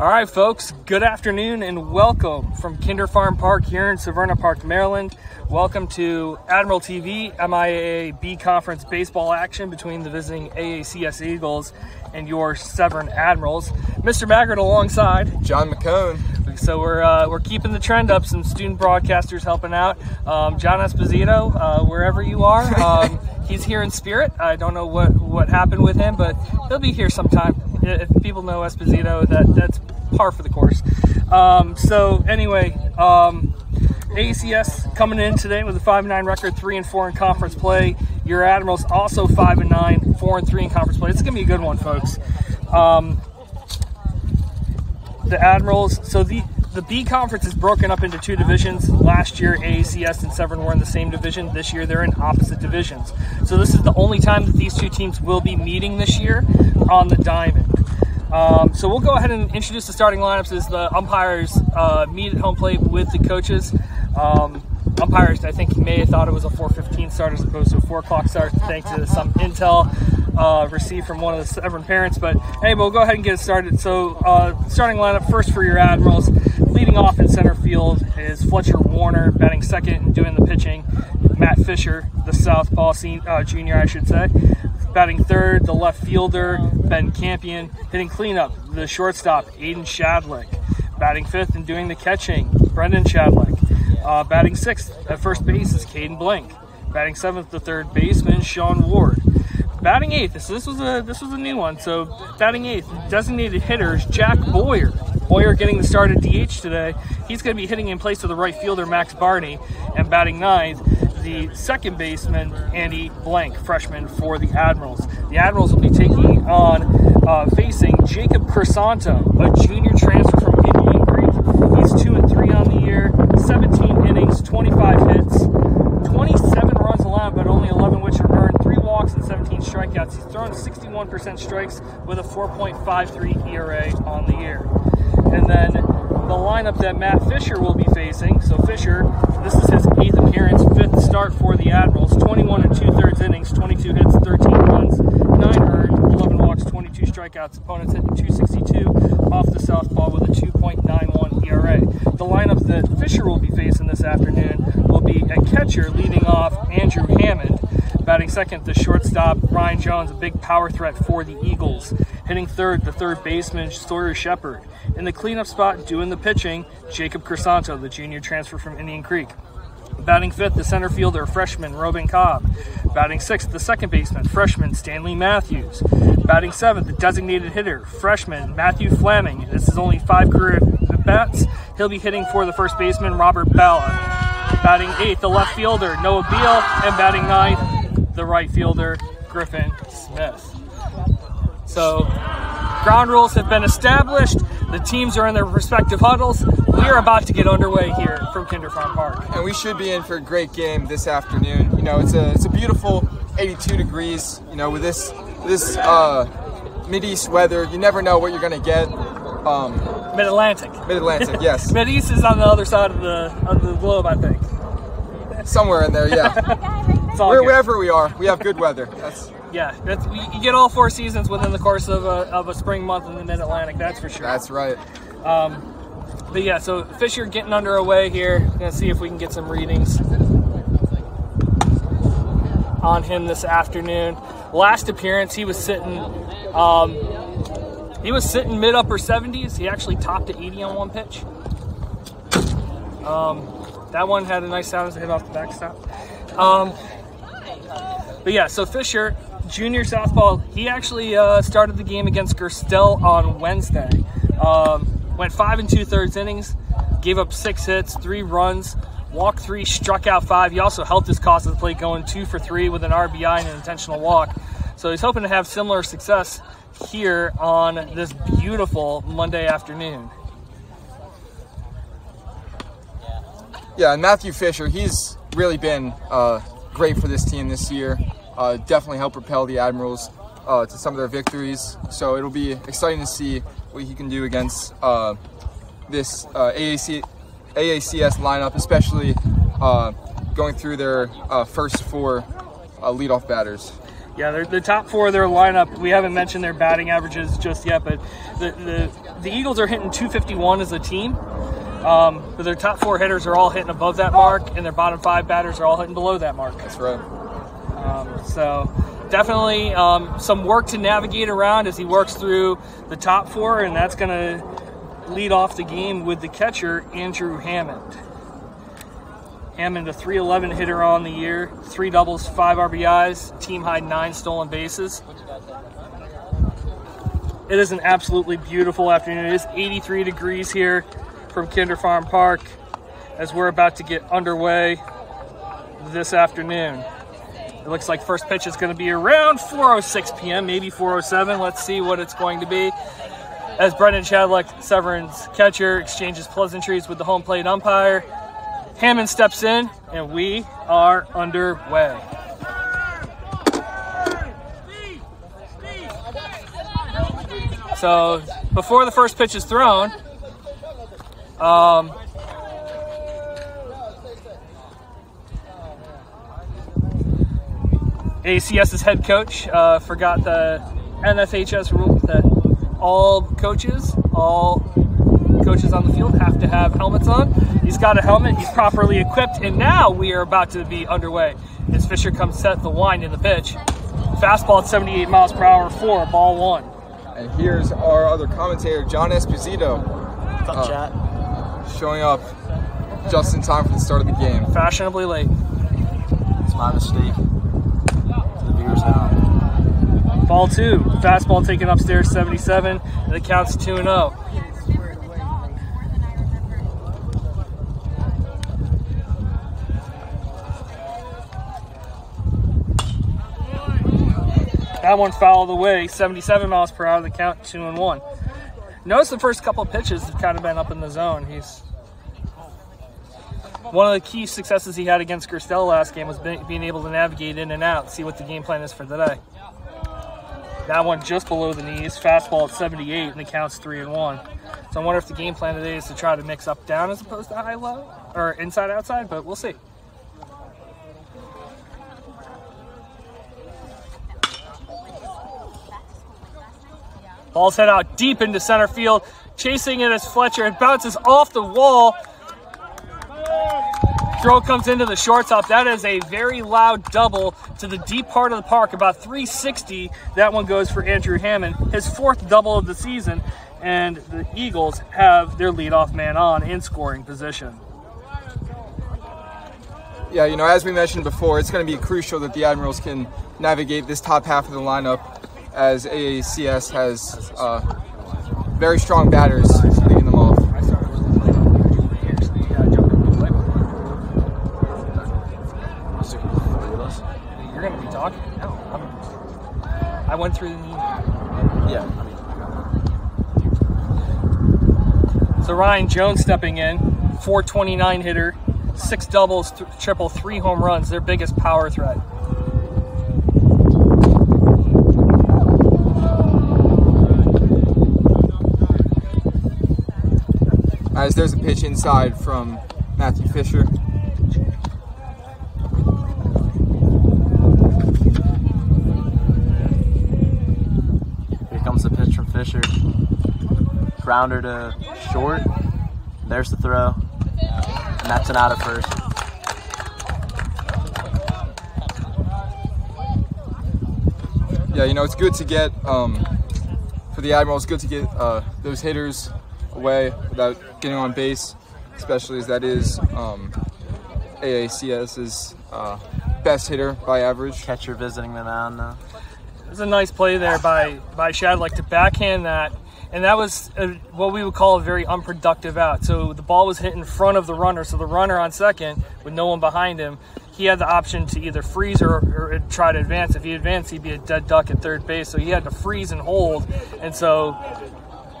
All right, folks, good afternoon and welcome from Kinder Farm Park here in Severna Park, Maryland. Welcome to Admiral TV MIAA B Conference baseball action between the visiting AACS Eagles and your Severn Admirals. Mr. Maggard alongside John McCone. So we're uh, we're keeping the trend up. Some student broadcasters helping out. Um, John Esposito, uh, wherever you are, um, he's here in spirit. I don't know what what happened with him, but he'll be here sometime. If people know Esposito, that that's par for the course. Um, so anyway, um, ACS coming in today with a five nine record, three and four in conference play. Your Admirals also five and nine, four and three in conference play. It's gonna be a good one, folks. Um, the Admirals. So the the B conference is broken up into two divisions. Last year, AACS and Severn were in the same division. This year, they're in opposite divisions. So this is the only time that these two teams will be meeting this year on the diamond. Um, so we'll go ahead and introduce the starting lineups as the umpires uh, meet at home plate with the coaches. Um, umpires, I think, may have thought it was a 4:15 start as opposed to a 4 o'clock start, thanks to some intel uh, received from one of the Severn parents. But hey, we'll go ahead and get it started. So, uh, starting lineup first for your Admirals. Leading off in center field is Fletcher Warner, batting second and doing the pitching. Matt Fisher, the southpaw uh, junior, I should say. Batting third, the left fielder, Ben Campion. Hitting cleanup, the shortstop, Aiden Shadlick. Batting fifth and doing the catching, Brendan Shadlick. Uh, batting sixth at first base is Caden Blank. Batting seventh, the third baseman, Sean Ward. Batting eighth, so this was a this was a new one. So batting eighth, designated hitters Jack Boyer. Boyer getting the start at DH today. He's going to be hitting in place of the right fielder Max Barney, and batting ninth, the second baseman Andy Blank, freshman for the Admirals. The Admirals will be taking on uh, facing Jacob Crisanto, a junior transfer from Indian Creek. He's two and three on the year, 17 innings, 25 hits, 27 runs allowed, but only 11 which are earned, three walks and 17 strikeouts. He's thrown 61% strikes with a 4.53 ERA on the year. And then the lineup that Matt Fisher will be facing. So Fisher, this is his eighth appearance, fifth start for the Admirals. 21 and two thirds innings, 22 hits, 13 runs, nine earned, 11 walks, 22 strikeouts. Opponents hitting 262 off the southpaw with a 2.91 ERA. The lineup that Fisher will be facing this afternoon will be a catcher leading off Andrew Hammond. Batting second, the shortstop Ryan Jones, a big power threat for the Eagles. Hitting third, the third baseman Sawyer Shepard. In the cleanup spot, doing the pitching, Jacob Crisanto, the junior transfer from Indian Creek. Batting fifth, the center fielder, freshman Robin Cobb. Batting sixth, the second baseman, freshman Stanley Matthews. Batting seventh, the designated hitter, freshman Matthew Fleming. This is only five career bats. He'll be hitting for the first baseman, Robert Balla. Batting eighth, the left fielder, Noah Beal. And batting ninth, the right fielder, Griffin Smith. So, ground rules have been established. The teams are in their respective huddles. We are about to get underway here from Kinder Farm Park. And we should be in for a great game this afternoon. You know, it's a it's a beautiful 82 degrees. You know, with this this uh, mid east weather, you never know what you're gonna get. Um, mid Atlantic. Mid Atlantic, yes. mid east is on the other side of the of the globe, I think. Somewhere in there, yeah. Where, wherever we are, we have good weather. That's yeah. That's you get all four seasons within the course of a, of a spring month in the Mid Atlantic. That's for sure. That's right. Um, but yeah, so Fisher getting under underway here. Gonna see if we can get some readings on him this afternoon. Last appearance, he was sitting. Um, he was sitting mid upper 70s. He actually topped at 80 on one pitch. Um, that one had a nice sound as it hit off the backstop. Um, but yeah, so Fisher, junior southpaw, he actually uh, started the game against Gerstell on Wednesday. Um, went five and two thirds innings, gave up six hits, three runs, walked three, struck out five. He also helped his cost of the plate, going two for three with an RBI and an intentional walk. So he's hoping to have similar success here on this beautiful Monday afternoon. Yeah, and Matthew Fisher, he's really been uh, great for this team this year uh, definitely help propel the Admirals uh, to some of their victories. So it'll be exciting to see what he can do against uh, this uh, AAC, AACS lineup, especially uh, going through their uh, first four leadoff batters. Yeah, they're the top four of their lineup. We haven't mentioned their batting averages just yet, but the the, the Eagles are hitting 251 as a team. Um, but their top four hitters are all hitting above that mark, and their bottom five batters are all hitting below that mark. That's right. Um, so definitely um, some work to navigate around as he works through the top four, and that's going to lead off the game with the catcher Andrew Hammond. Hammond, a 311 hitter on the year, three doubles, five RBIs, team high nine stolen bases. It is an absolutely beautiful afternoon. It is 83 degrees here from Kinder Farm Park as we're about to get underway this afternoon. It looks like first pitch is going to be around 4:06 p.m., maybe 4:07. Let's see what it's going to be. As Brendan Shadlick, Severn's catcher, exchanges pleasantries with the home plate umpire, Hammond steps in, and we are underway. So before the first pitch is thrown, um, ACS's head coach uh, forgot the NFHS rule that all coaches, all coaches on the field have to have helmets on. He's got a helmet, he's properly equipped, and now we are about to be underway. As Fisher comes set the wind in the pitch. Fastball at 78 miles per hour, four, ball one. And here's our other commentator, John Esposito. What's up, chat? Showing up just in time for the start of the game. Fashionably late. It's my mistake. The viewers now. Ball two. Fastball taken upstairs, 77. And it counts 2 0. That one fouled away, 77 miles per hour. The count two and one. Notice the first couple pitches have kind of been up in the zone. He's one of the key successes he had against Gerstell last game was be- being able to navigate in and out, see what the game plan is for today. That one just below the knees, fastball at 78, and the count's three and one. So I wonder if the game plan today is to try to mix up down as opposed to high low or inside outside, but we'll see. Ball's head out deep into center field. Chasing it is Fletcher. It bounces off the wall. Throw comes into the shortstop. That is a very loud double to the deep part of the park, about 360. That one goes for Andrew Hammond, his fourth double of the season, and the Eagles have their leadoff man on in scoring position. Yeah, you know, as we mentioned before, it's going to be crucial that the Admirals can navigate this top half of the lineup as AACS has uh, very strong batters leading them off. I started with the play here, so you gotta jump in the play. What's the three of us? You're gonna be talking. No, I'm, I went through the meeting. Yeah. So Ryan Jones stepping in, 429 hitter, six doubles, th- triple, three home runs, their biggest power threat. As there's a pitch inside from Matthew Fisher. here comes the pitch from Fisher. Grounder to short. There's the throw. And that's an out at first. Yeah, you know, it's good to get, um, for the Admirals, good to get uh, those hitters away without getting on base, especially as that is um, AACS's uh, best hitter by average. Catcher visiting the mound now. It was a nice play there by by Shadlick to backhand that, and that was a, what we would call a very unproductive out. So the ball was hit in front of the runner, so the runner on second with no one behind him, he had the option to either freeze or, or try to advance. If he advanced, he'd be a dead duck at third base. So he had to freeze and hold, and so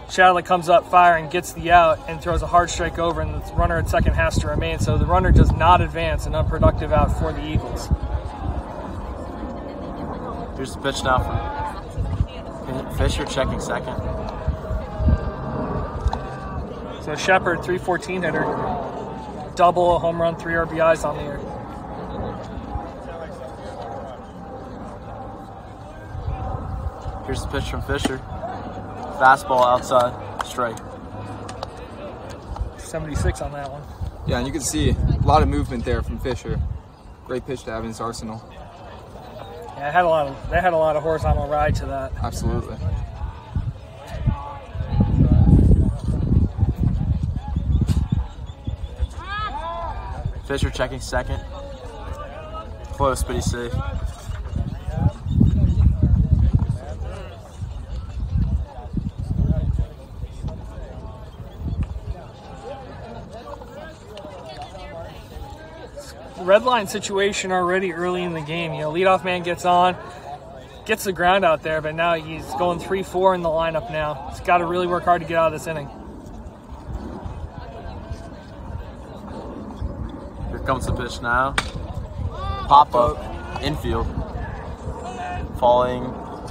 Shadlick comes up firing, gets the out, and throws a hard strike over, and the runner at second has to remain. So the runner does not advance, an unproductive out for the Eagles. Here's the pitch now from Fisher checking second. So Shepard, 314 hitter, double, a home run, three RBIs on the year. Here's the pitch from Fisher. Fastball outside, strike. 76 on that one. Yeah, and you can see a lot of movement there from Fisher. Great pitch to have in his arsenal. Yeah, it had a lot of they had a lot of horizontal ride to that. Absolutely. Fisher checking second. Close, but he's safe. Red line situation already early in the game. You know, leadoff man gets on, gets the ground out there, but now he's going three four in the lineup now. He's got to really work hard to get out of this inning. Here comes the pitch now. Pop up, infield. Falling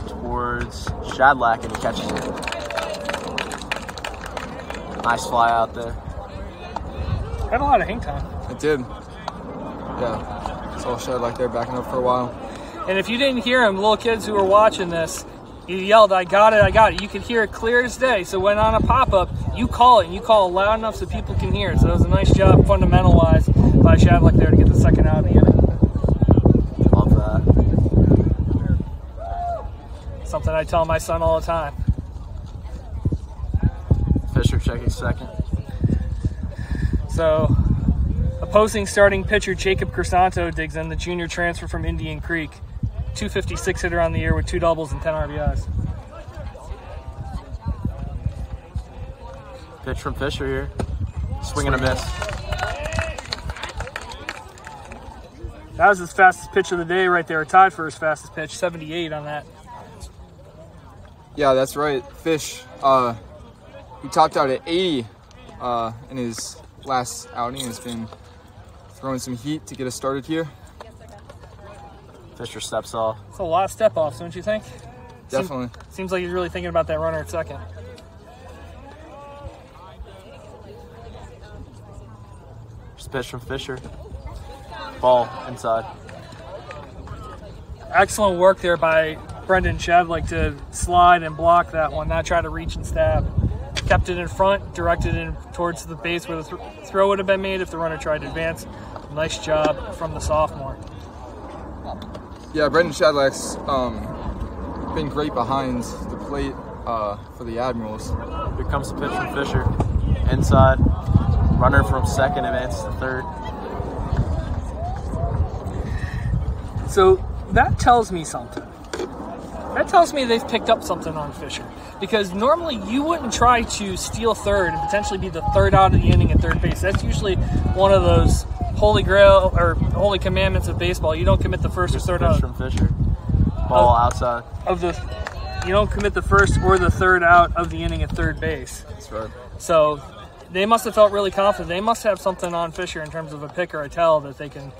towards Shadlack and he catches it. Nice fly out there. Had a lot of hang time. It did. Yeah. It's all shed like they're backing up for a while. And if you didn't hear him, little kids who were watching this, he yelled, I got it, I got it. You could hear it clear as day. So when on a pop up, you call it, and you call it loud enough so people can hear it. So it was a nice job, fundamental wise, by Shadlick there to get the second out of the inning. Love that. Something I tell my son all the time. Fisher checking second. So, opposing starting pitcher Jacob Crisanto digs in the junior transfer from Indian Creek. 256 hitter on the year with two doubles and 10 RBIs. Pitch from Fisher here. Swing and a miss. That was his fastest pitch of the day right there, tied for his fastest pitch, 78 on that. Yeah, that's right. Fish, uh, he topped out at 80 uh, in his last outing. It's been throwing some heat to get us started here. Fisher steps off. It's a lot of step offs, don't you think? Definitely. Seems like he's really thinking about that runner at second. Just pitch from Fisher. Ball inside. Excellent work there by Brendan Shadlick to slide and block that one, not try to reach and stab. Kept it in front, directed it towards the base where the th- throw would have been made if the runner tried to advance. Nice job from the sophomore. Yeah, Brendan Shadlack's um, been great behind the plate uh, for the Admirals. Here comes the pitch from Fisher. Inside. Runner from second advances to third. So that tells me something. That tells me they've picked up something on Fisher. Because normally you wouldn't try to steal third and potentially be the third out of the inning at third base. That's usually one of those holy grail or holy commandments of baseball. You don't commit the first or third out from Fisher. Ball Oh. outside. of the you don't commit the first or the third out of the inning at third base. That's right. So they must have felt really confident. They must have something on Fisher in terms of a pick or a tell that they can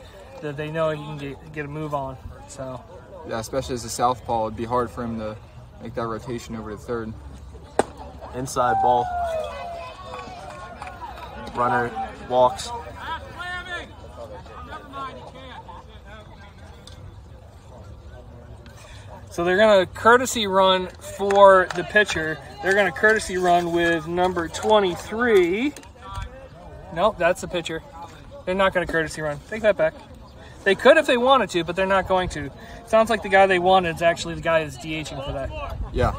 that they know he can get, get a move on. So especially as a southpaw, it'd be hard for him to make that rotation over to third. Inside ball. Runner walks. So they're going to courtesy run for the pitcher. They're going to courtesy run with number 23. Nope, that's the pitcher. They're not going to courtesy run. Take that back. They could if they wanted to, but they're not going to. Sounds like the guy they wanted is actually the guy that's DHing for that. Yeah.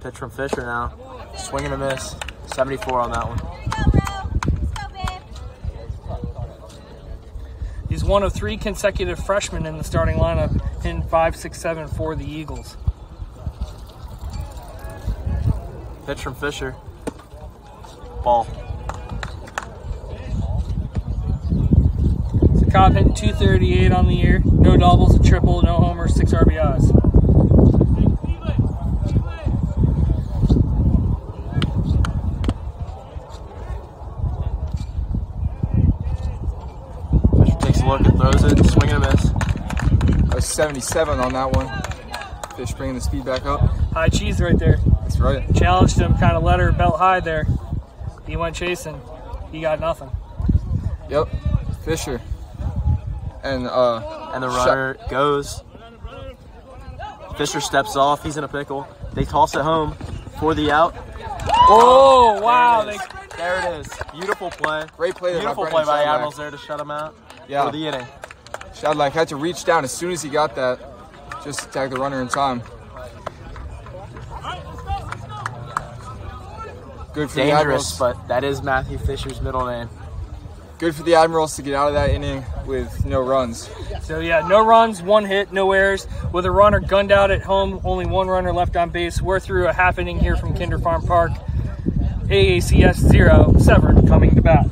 Pitch from Fisher now. Swing and a miss. 74 on that one. He's one of three consecutive freshmen in the starting lineup in 5 6 7 for the Eagles. Pitch from Fisher. Ball. So Cobb hitting 238 on the year. No doubles, a triple, no homers, six RBIs. Fisher takes a look and throws it. Swing and a miss. I was 77 on that one. Fish bringing the speed back up. High cheese right there. That's right. Challenged him, kind of let her belt high there. He went chasing. He got nothing. Yep. Fisher. and uh, And the shot- runner goes. Fisher steps off. He's in a pickle. They toss it home for the out. Oh wow! There They, it is. There it is. Beautiful play. Great play there by Beautiful play by Shadlack. Admirals there to shut him out Yeah. for the inning. Shadlack had to reach down as soon as he got that, just to tag the runner in time. Good for the Dangerous, Admirals. but that is Matthew Fisher's middle name. Good for the Admirals to get out of that inning with no runs. so yeah, no runs, one hit, no errors. With a runner gunned out at home, only one runner left on base. We're through a half inning here from Kinder Farm Park. AACS zero, Severn coming to bat.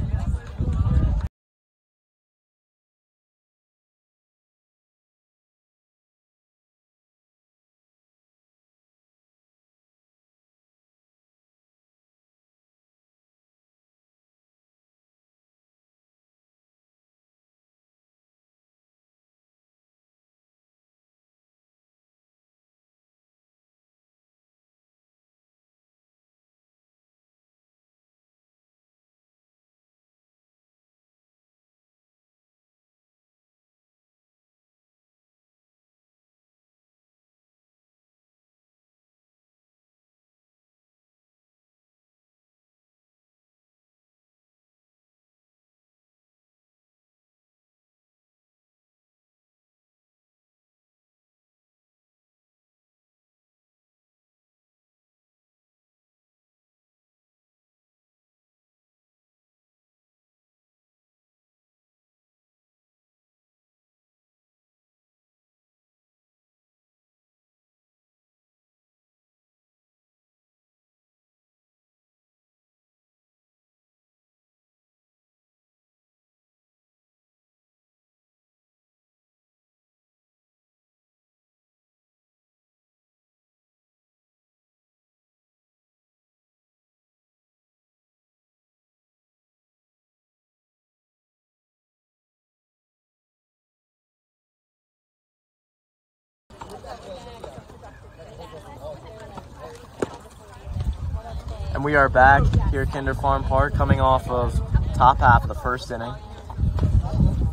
And we are back here at Kinder Farm Park, coming off of top half of the first inning.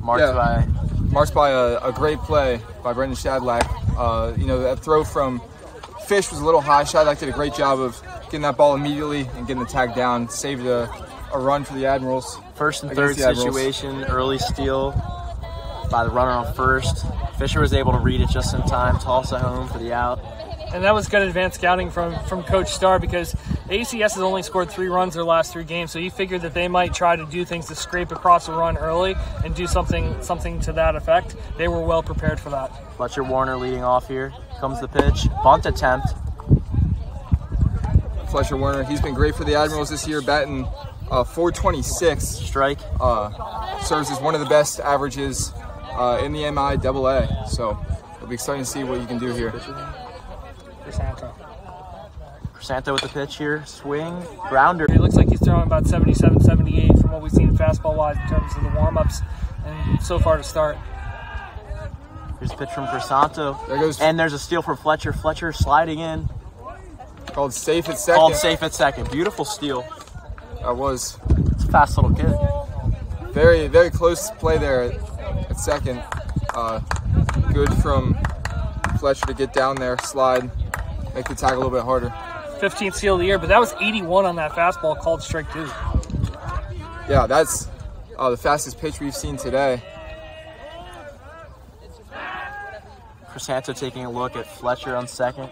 Marked Yeah. by Marked by a, a great play by Brendan Shadlack. Uh, you know, that throw from Fish was a little high. Shadlack did a great job of getting that ball immediately and getting the tag down, saved a, a run for the Admirals. first and third Against the Admirals. situation, early steal by the runner on first. Fisher was able to read it just in time, toss it home for the out. And that was good advanced scouting from, from Coach Starr because ACS has only scored three runs their last three games, so he figured that they might try to do things to scrape across a run early and do something something to that effect. They were well prepared for that. Fletcher Warner leading off here. Comes the pitch. Bunt attempt. Fletcher Warner, he's been great for the Admirals this year, batting uh, 426. Strike. Uh, serves as one of the best averages uh, in the MI double A. So it'll be exciting to see what you can do here. For Santa. Santo with the pitch here. Swing. Grounder. It looks like he's throwing about 77, 78 from what we've seen fastball wise in terms of the warm ups and so far to start. Here's a pitch from Crisanto. There goes And there's a steal from Fletcher. Fletcher sliding in. called safe at second. Called safe at second. Beautiful steal. That was It's a fast little kid. very, very close play there at, at second. Uh, good from Fletcher to get down there, slide, make the tag a little bit harder. 15th steal of the year, but that was 81 on that fastball called strike two. Yeah, that's uh, the fastest pitch we've seen today. Crisanto taking a look at Fletcher on second.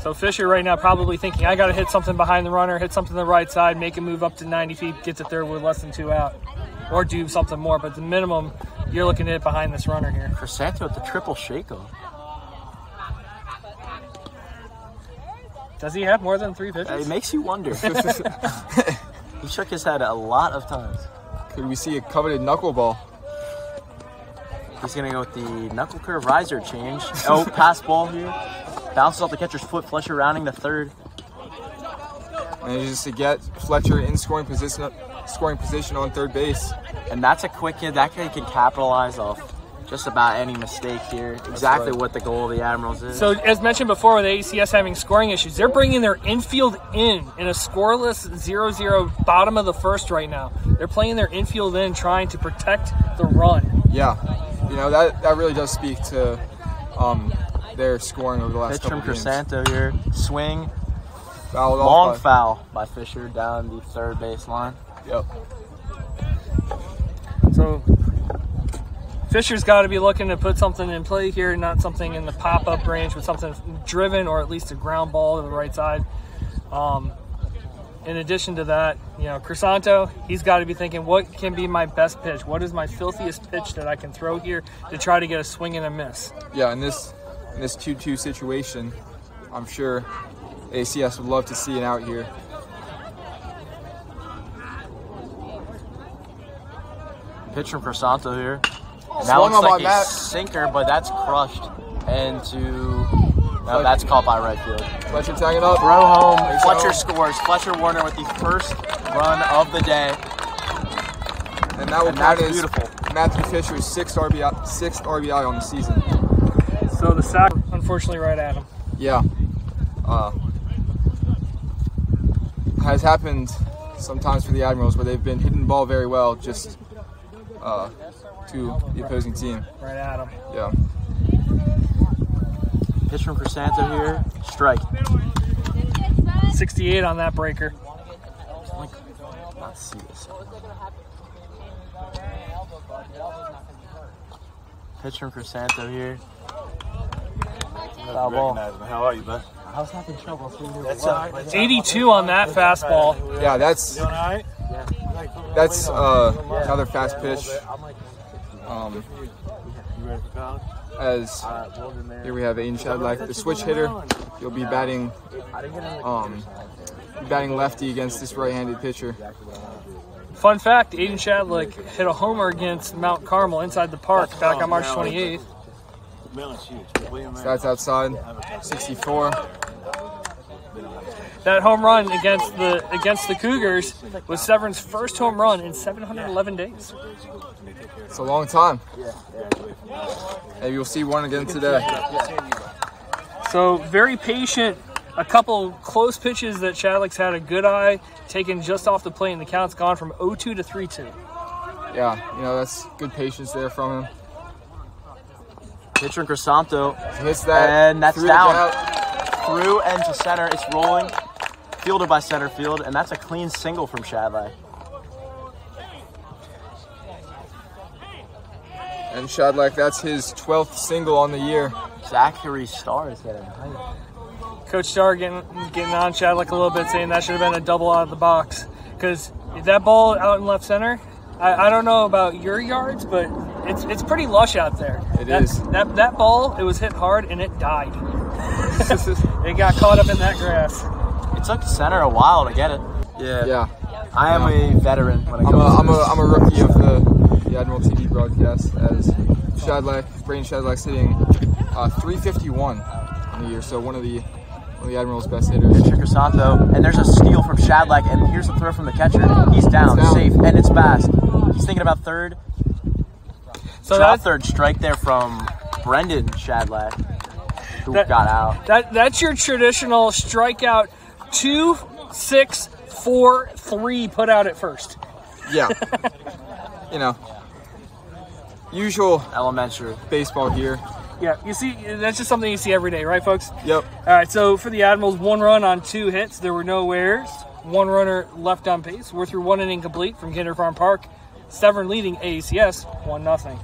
So Fisher right now probably thinking, I got to hit something behind the runner, hit something to the right side, make a move up to 90 feet, get to third with less than two out, or do something more. But the minimum, you're looking at it behind this runner here. Crisanto with the triple shake-off. Does he have more than three uh, pitches? It makes you wonder. he shook his head a lot of times. Could we see a coveted knuckleball? He's gonna go with the knuckle curve riser change. Oh, pass ball here. Bounces off the catcher's foot. Fletcher rounding the third. And just to get Fletcher in scoring position, scoring position on third base. And that's a quick hit. That kid can capitalize off just about any mistake here. Exactly what the goal of the Admirals is. So, as mentioned before, with ACS having scoring issues, they're bringing their infield in in a scoreless 0 0 bottom of the first right now. They're playing their infield in, trying to protect the run. Yeah, you know that that really does speak to um, their scoring over the last Pitch from couple games. Crisanto here. Swing. Fouled Long by- foul by Fisher down the third baseline. Yep. So, Fisher's got to be looking to put something in play here, not something in the pop up range, but something driven or at least a ground ball to the right side. Um, in addition to that, you know, Crisanto, he's got to be thinking, what can be my best pitch? What is my filthiest pitch that I can throw here to try to get a swing and a miss? Yeah, in this in this two-two situation, I'm sure ACS would love to see an out here. Pitch from Crisanto here. And that Swung looks like a Matt. sinker, but that's crushed into. No, that's caught by right field. Fletcher tagging up. Throw home. Thanks, Fletcher home. scores. Fletcher Warner with the first run of the day. And that will And count that's as beautiful. Matthew Fisher's sixth RBI, sixth RBI on the season. So the sack, unfortunately, right at him. Yeah. Uh, has happened sometimes for the Admirals where they've been hitting the ball very well just uh, to the opposing team. Right at him. Yeah. Pitch from Crisanto here. Strike. 68 on that breaker. Let's see this. Pitch from Crisanto here. Foul ball. How are you, bud? I was having trouble seeing That's all right. 82 on that fastball. Yeah, that's Doing all right? that's uh, another fast pitch. Um, You ready for college? as here we have Aiden Shadlack, the switch hitter. You'll be batting um, batting lefty against this right-handed pitcher. Fun fact Aiden Shadlick hit a homer against Mount Carmel inside the park back on March 28th. Balance huge. William So that's outside, 64. That home run against the against the Cougars was Severn's first home run in 711 days. It's a long time. Maybe we'll see one again today. So very patient. A couple close pitches that Shadlick's had a good eye, taken just off the plate, and the count's gone from 0-2 to 3-2. Yeah, you know that's good patience there from him. Pitch from Crisanto. Hits that, And that's down. Through and to center. It's rolling. Fielded by center field. And that's a clean single from Shadlick. And Shadlack, that's his 12th single on the year. Zachary Starr is getting hyped. Coach Starr getting getting on Shadlick a little bit, saying that should have been a double out of the box. Because that ball out in left center, I, I don't know about your yards, but it's it's pretty lush out there. It that, is. That that ball, it was hit hard and it died. it got caught up in that grass. It took center a while to get it. Yeah. Yeah, I am a veteran when it I'm comes a, to I'm a, this. I'm a rookie of the, the Admiral TV broadcast as Shadlack, Brain Shadlack's hitting uh, 351 in the year, so one of the one of the Admiral's best hitters. Pitch from And there's a steal from Shadlack. And here's the throw from the catcher. He's down, down. safe, and it's fast. He's thinking about third. So that third strike there from Brendan Shadlack, who That- got out. that that's your traditional strikeout, two, six, four, three. Put out at first. Yeah, you know, usual Elementary. baseball here. Yeah, you see, that's just something you see every day, right, folks? Yep. All right, so for the Admirals, one run on two hits. There were no errors. One runner left on base. We're through one inning complete from Kinder Farm Park. Severn leading ACS 1 0.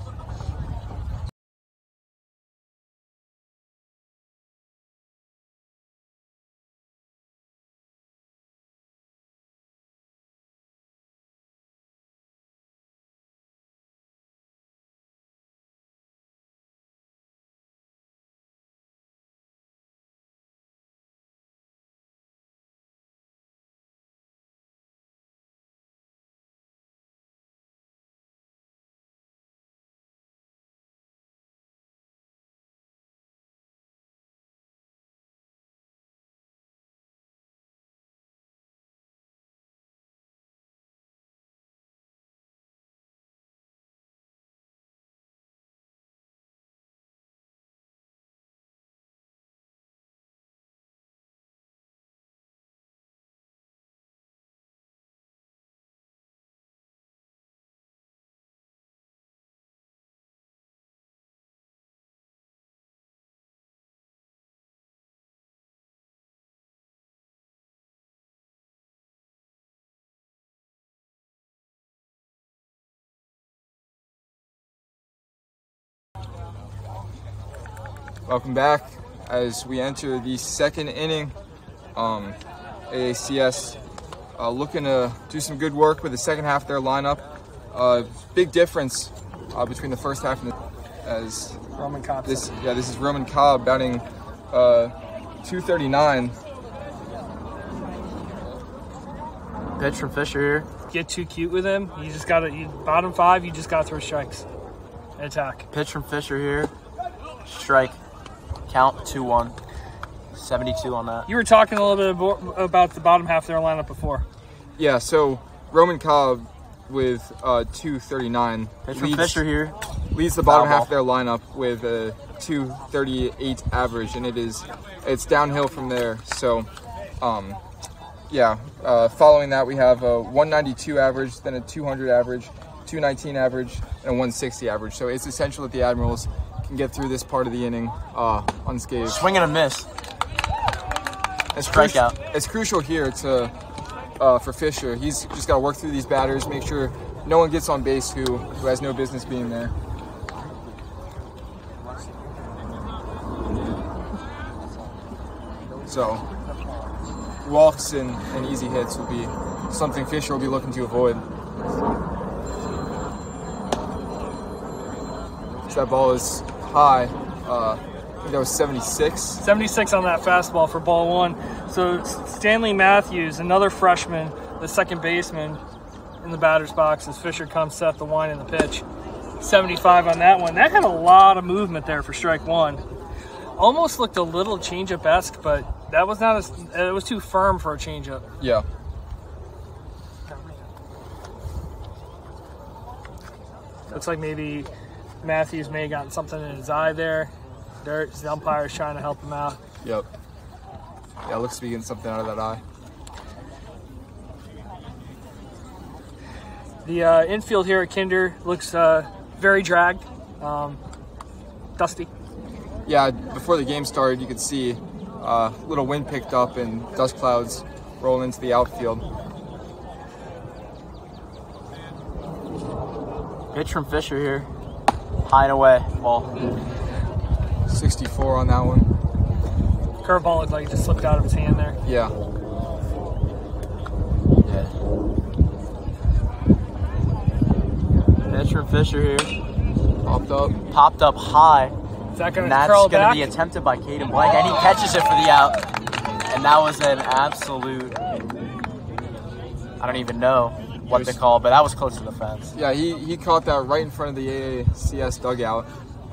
Welcome back as we enter the second inning. Um, AACS uh, looking to do some good work with the second half of their lineup. Uh, big difference uh, between the first half and the, as Roman Cobb. this yeah this is Roman Cobb batting uh, 239. Pitch from Fisher here. Get too cute with him. You just got to, bottom five, you just got to throw strikes. Attack. Pitch from Fisher here. Strike. Count 2 1. 72 on that. You were talking a little bit abo- about the bottom half of their lineup before. Yeah, so Roman Cobb with uh, 239 Pitch from leads, Fisher here. leads the bottom Foul half of their lineup with a 238 average, and it is it's downhill from there. So, um, yeah, uh, following that we have a 192 average, then a 200 average, 219 average, and a 160 average. So it's essential that the Admirals can get through this part of the inning uh, unscathed. Swing and a miss. It's Strikeout. it's crucial here to uh, for Fisher. He's just got to work through these batters, make sure no one gets on base who who has no business being there. So walks and, and easy hits will be something Fisher will be looking to avoid. So that ball is high. Uh, I think that was 76. 76 on that fastball for ball one. So Stanley Matthews, another freshman, the second baseman in the batter's box as Fisher comes set the wine in the pitch. 75 on that one. That had a lot of movement there for strike one. Almost looked a little changeup esque, but that was not as it was too firm for a changeup. Yeah. Looks like maybe Matthews may have gotten something in his eye there. There, the umpire's trying to help him out. Yep. Yeah, looks to be getting something out of that eye. The uh, infield here at Kinder looks uh, very dragged, um, dusty. Yeah, before the game started, you could see uh, little wind picked up and dust clouds rolling into the outfield. Pitch from Fisher here. High and away. Ball. 64 on that one. Curveball looked like it just slipped out of his hand there. Yeah. Yeah. Pitch from Fisher here. Popped up. Popped up high. Is that going And to that's going to be attempted by Caden Blank, and he catches it for the out. And that was an absolute. I don't even know what to call, but that was close to the fence. Yeah, he, he caught that right in front of the AACS dugout.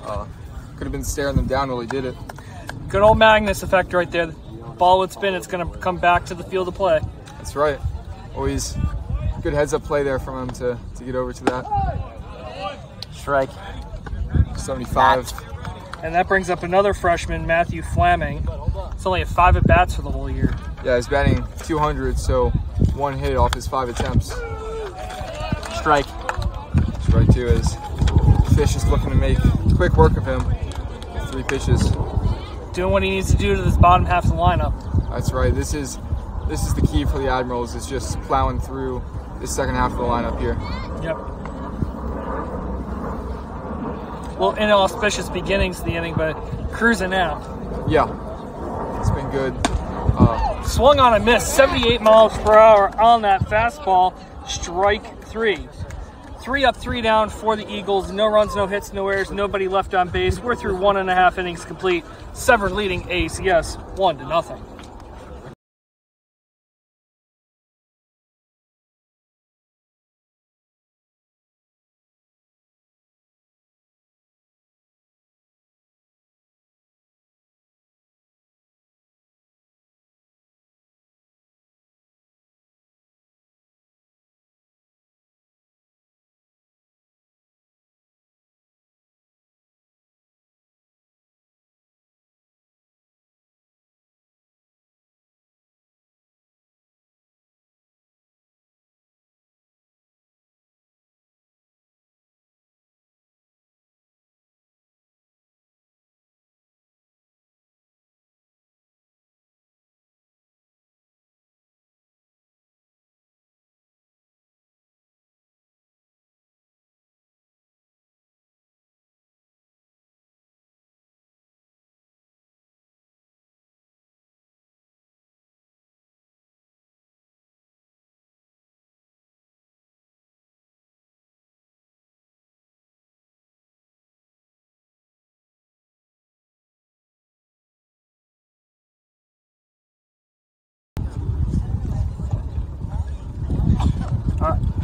Uh, could have been staring them down while he did it. Good old Magnus effect right there. Ball would spin, it's going to come back to the field of play. That's right. Always good heads up play there from him to, to get over to that. Strike. 75. And that brings up another freshman, Matthew Fleming. It's only at five at bats for the whole year. Yeah, he's batting 200, so one hit off his five attempts. Strike. Strike two is Fish is looking to make quick work of him. Three pitches. Doing what he needs to do to this bottom half of the lineup. That's right. This is this is the key for the Admirals. Is just plowing through the second half of the lineup here. Yep. Well, inauspicious beginnings to the inning, but cruising out. Yeah, it's been good. Uh, Swung on a miss, 78 miles per hour on that fastball. Strike three. Three up, three down for the Eagles. No runs, no hits, no errors, nobody left on base. We're through one and a half innings complete. Severn leading ACS one to nothing.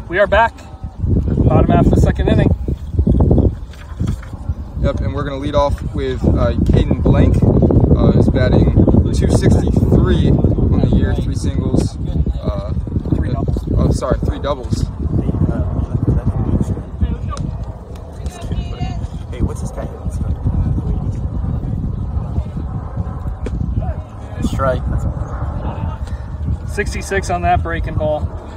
We are back. Bottom half of the second inning. Yep, and we're going to lead off with uh, Caden Blank. Uh, is batting 263 on the year, three singles. Uh, Three doubles. Oh, sorry, three doubles. Hey, what's his name? Strike. 66 on that breaking ball.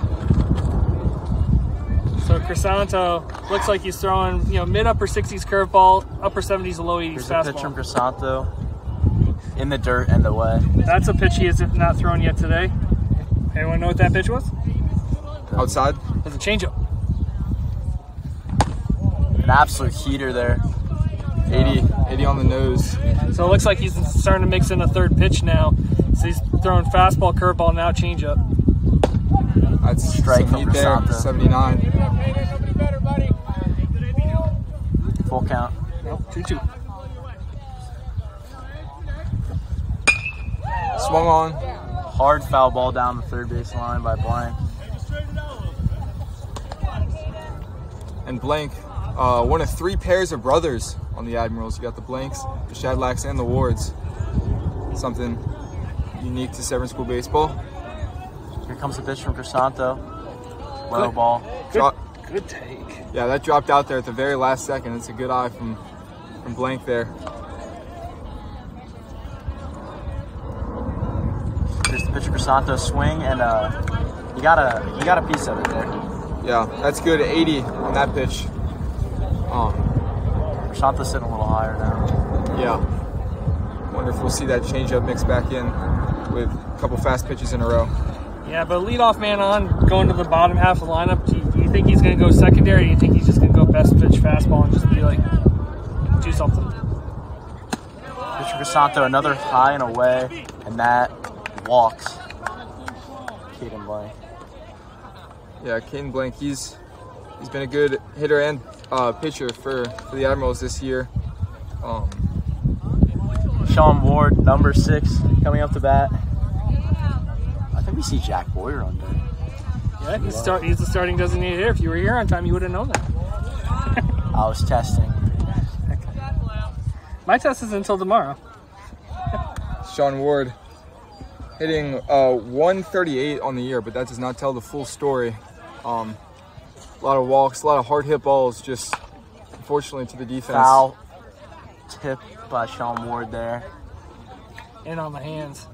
So Crisanto looks like he's throwing, you know, mid upper 60s curveball, upper 70s low 80s Here's a pitch from fastball. Crisanto. In the dirt and the away. That's a pitch he has not thrown yet today. Anyone know what that pitch was? Outside. It's a changeup. An absolute heater there. 80, 80 on the nose. So it looks like he's starting to mix in a third pitch now. So he's throwing fastball, curveball, now changeup. That's a Strike from there. 79. Full count. Nope, 2 2. Swung on. Hard foul ball down the third base line by Blank. And Blank, uh, one of three pairs of brothers on the Admirals. You got the Blanks, the Shadlicks, and the Wards. Something unique to Severn School baseball. Here comes a pitch from Crisanto. Low Good. ball. Good, Drop, good take. yeah, that dropped out there at the very last second. It's a good eye from from Blank there. Here's the pitch from Crisanto swing and uh you got a you got a piece of it there. Yeah, that's good. 80 on that pitch. Um, Crisanto's sitting a little higher now. yeah. Wonder if we'll see that changeup mixed back in with a couple fast pitches in a row. Yeah, but leadoff man on going to the bottom half of the lineup. Do you, do you think he's going to go secondary? Or do you think he's just going to go best pitch fastball and just be like, do something? Pitch from Crisanto, another high and away, and that walks. Caden Blank. Yeah, Caden Blank, he's he's been a good hitter and uh, pitcher for, for the Admirals this year. Um, Sean Ward, number six, coming up to bat. I think we see Jack Boyer on there. Yeah, he's, start, he's the starting designated hitter. If you were here on time, you would have known that. I was testing. My test is until tomorrow. Sean Ward hitting uh, 138 on the year, but that does not tell the full story. Um, a lot of walks, a lot of hard hit balls, just unfortunately to the defense. Foul tip by Sean Ward there. and on the hands.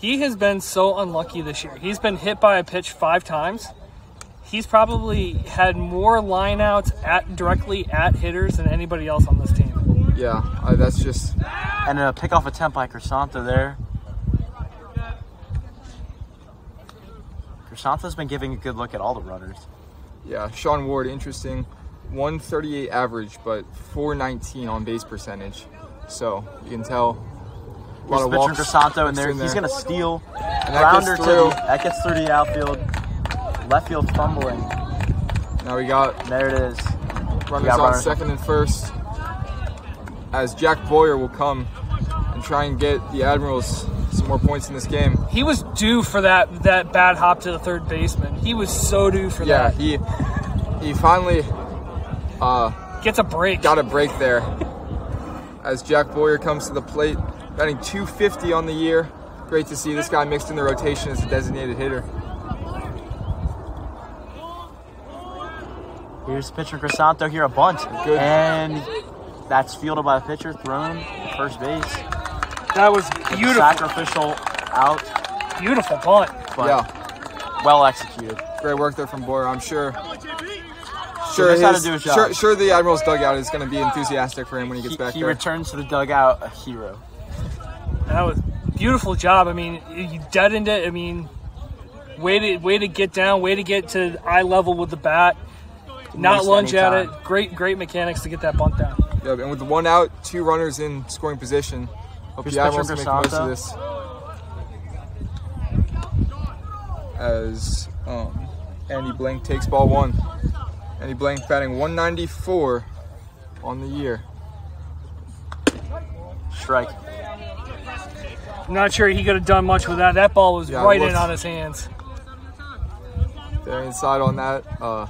He has been so unlucky this year. He's been hit by a pitch five times. He's probably had more lineouts at directly at hitters than anybody else on this team. Yeah, uh, that's just And a pickoff attempt by Crisanto there. Crisanto's been giving a good look at all the runners. yeah. Sean Ward, interesting. 138 average, but 419 on base percentage. So you can tell a lot Here's of the pitch from walks. Crisanto, and there in he's gonna steal. And that gets to the, that gets through the outfield. Left field fumbling. Now we got There it is. runners on runners. second and first. As Jack Boyer will come and try and get the Admirals some more points in this game. He was due for that that bad hop to the third baseman. He was so due for Yeah, that. Yeah, he he finally uh, Gets a break. got a break there. As Jack Boyer comes to the plate, batting 250 on the year. Great to see this guy mixed in the rotation as a designated hitter. Here's pitcher pitch Crisanto here, a bunt. Good. And that's fielded by the pitcher, thrown first base. That was beautiful. Sacrificial out, Beautiful punt. but Yeah, well executed. great work there from Boyer. I'm sure. Sure, knows to his- do his job. sure, sure the Admirals dugout is going to be enthusiastic for him when he gets He, back he there. returns to the dugout a hero. That was beautiful job. I mean, you deadened it. I mean, way to way to get down, way to get to eye level with the bat. Not waste lunge at time. it. Great, great mechanics to get that bunt down. Yep, and with one out, two runners in scoring position. Hope Here's the Admirals can make the most of this. As um, Andy Blank takes ball one. Andy Blank batting 194 on the year. Strike. I'm not sure he could have done much with that. That ball was Yeah, right in on his hands. Very inside on that. Uh,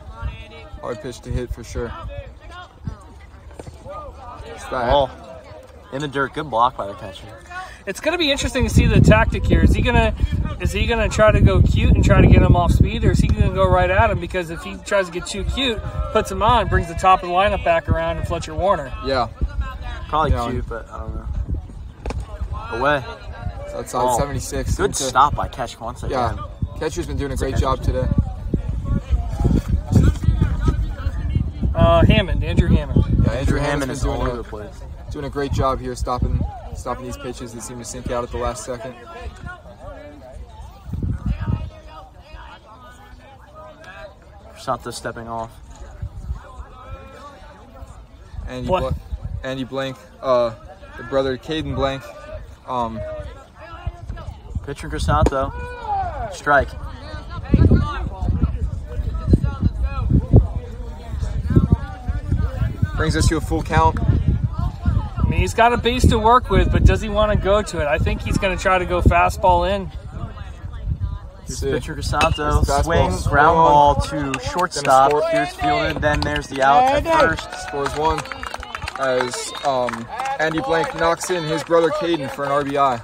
hard pitch to hit for sure. It's Ball in the dirt. Good block by the catcher. It's going to be interesting to see the tactic here. Is he going to is he going to try to go cute and try to get him off speed, or is he going to go right at him? Because if he tries to get too cute, puts him on, brings the top of the lineup back around, and Fletcher Warner. Yeah, Probably Yeah. cute, but I don't know. Away. It's outside Ball. 76. Good Into- stop by catch once again. Yeah, catcher's been doing a great job today. Uh, Hammond, Andrew Hammond. Yeah, Andrew Hammond is been all doing over a, the place. doing a great job here stopping stopping these pitches that seem to sink out at the last second. Santos stepping off. Andy, What? Bl- Andy Blank, uh, the brother Caden Blank. Um, Pitcher Crisanto. Strike. brings us to a full count. I mean, he's got a base to work with, but does he want to go to it? I think he's going to try to go fastball in. Let's see. Pitcher Crisanto. There's the fastball Swing. swung. Ground ball to shortstop. score. Here's fielded. Then there's the out at first. Scores one as um, Andy Blank knocks in his brother Caden for an RBI.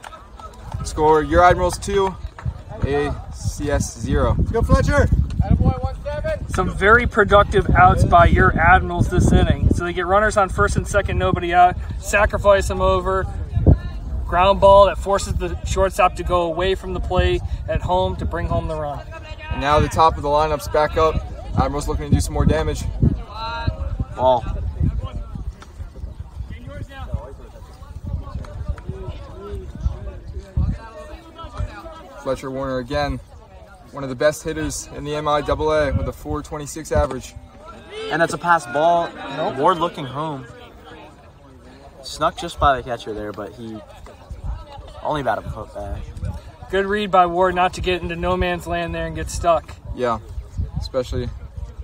Score your Admirals two, ACS zero. Go Fletcher. Some very productive outs by your Admirals this inning. So they get runners on first and second, nobody out. Sacrifice them over. Ground ball that forces the shortstop to go away from the play at home to bring home the run. And now the top of the lineup's back up. Admirals looking to do some more damage. Ball. Fletcher Warner again, one of the best hitters in the MIAA with a 426 average. And that's a pass ball. Ward looking home. Snuck just by the catcher there, but he only about a foot back. Good read by Ward not to get into no man's land there and get stuck Yeah, especially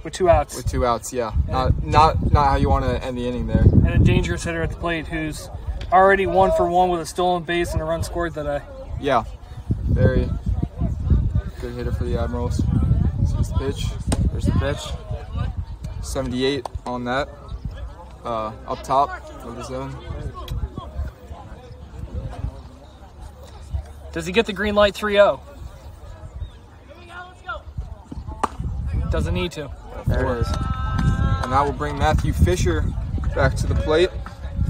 with two outs. with two outs. Yeah, not not not how you want to end the inning there. and a dangerous hitter at the plate who's already one for one with a stolen base and a run scored today. Yeah, very good hitter for the Admirals. This the pitch. There's the pitch. 78 on that. Uh, up top of the zone. Does he get the green light 3 0? Doesn't need to. There it is. And that will bring Matthew Fisher back to the plate.